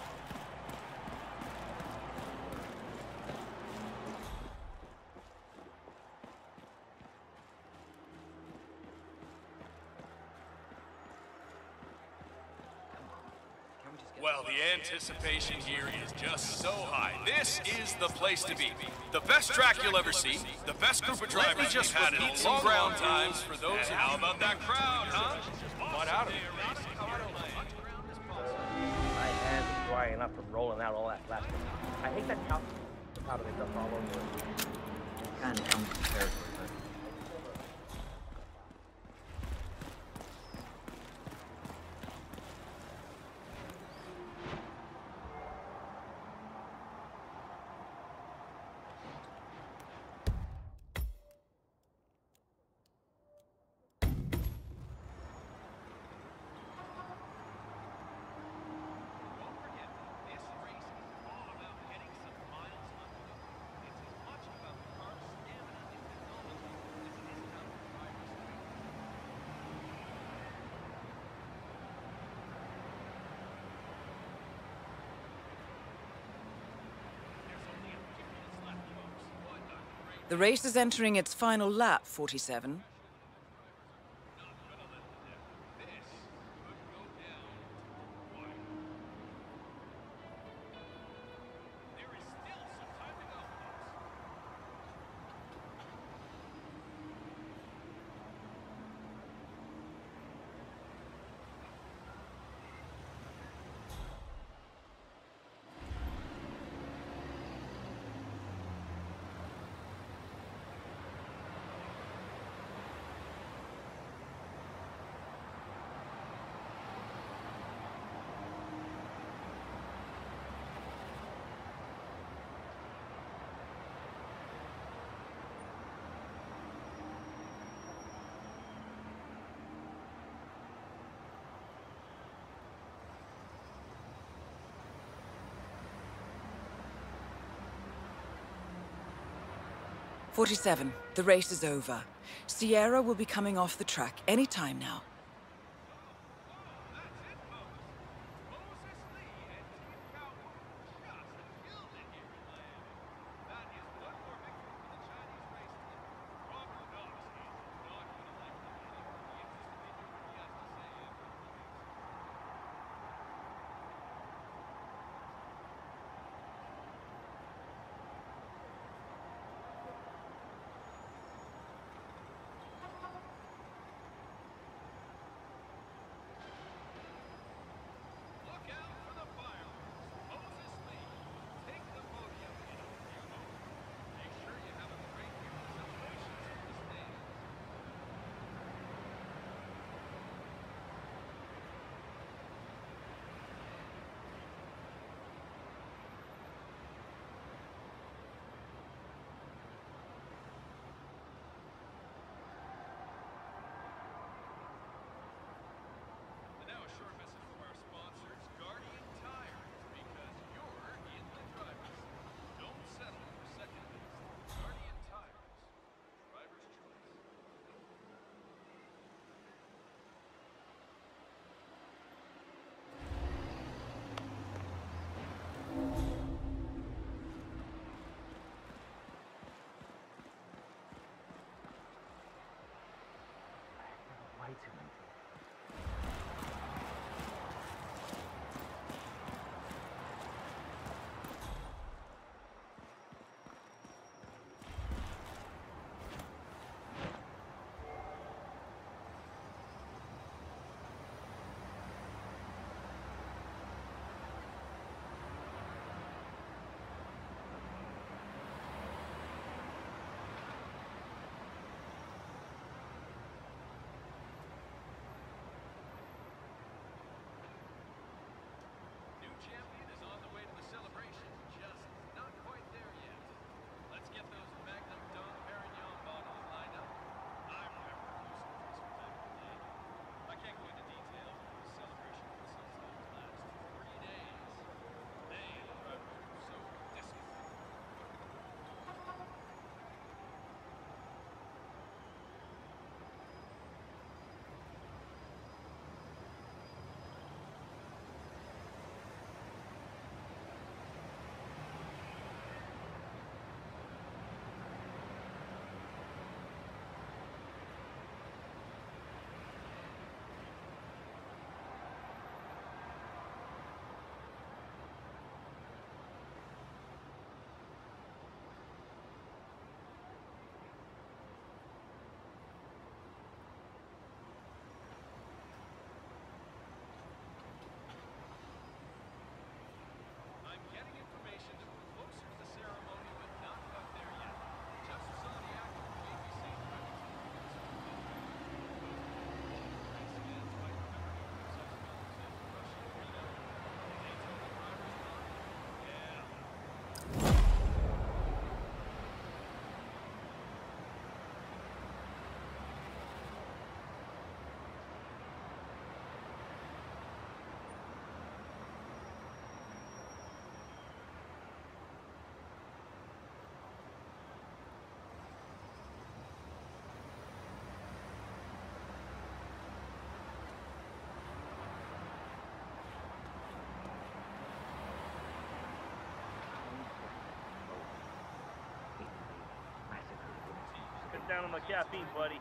Well, the anticipation here is just so high. This is the place to be. The best track you'll ever see, the best group of drivers Let me just we've had in a long, ground times for those. And how about that crowd, huh? What out of it? My hands are dry enough from rolling out all that plastic. I hate that how powder they dump all over kind of comes with the race is entering its final lap, 47. 47, the race is over. Sierra will be coming off the track any time now. Down on my caffeine, buddy.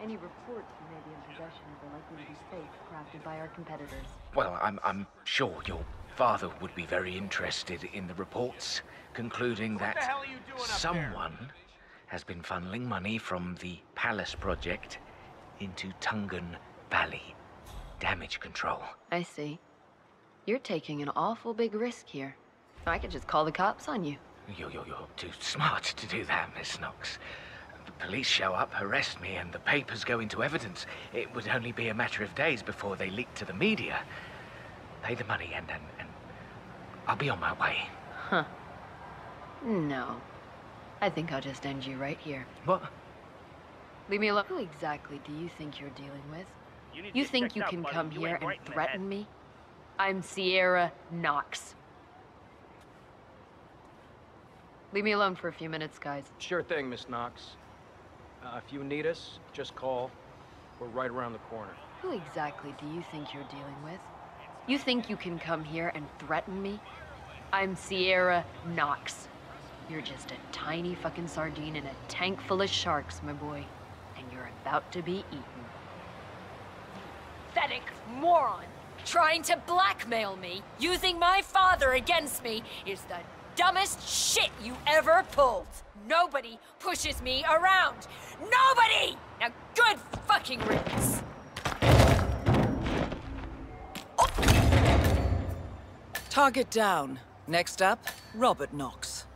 Any reports you may be in possession of are likely to be fake, crafted by our competitors. Well, I'm, I'm sure your father would be very interested in the reports, concluding that someone has been funneling money from the Palace project into Tungan Valley damage control. I see. You're taking an awful big risk here. I could just call the cops on you. You're, you're, you're too smart to do that, Miss Knox. The police show up, arrest me, and the papers go into evidence. It would only be a matter of days before they leak to the media. Pay the money, and, and, and I'll be on my way. Huh. No. I think I'll just end you right here. What? Leave me alone. Who exactly do you think you're dealing with? You, You think you out, can buddy. come You here ain't and right in the threaten me? I'm Sierra Knox. Leave me alone for a few minutes, guys. Sure thing, Miss Knox. Uh, if you need us, just call. We're right around the corner. Who exactly do you think you're dealing with? You think you can come here and threaten me? I'm Sierra Knox. You're just a tiny fucking sardine in a tank full of sharks, my boy. And you're about to be eaten. Pathetic moron! Trying to blackmail me, using my father against me, is the dumbest shit you ever pulled. Nobody pushes me around. Nobody! Now, good fucking riddance. Target down. Next up, Robert Knox.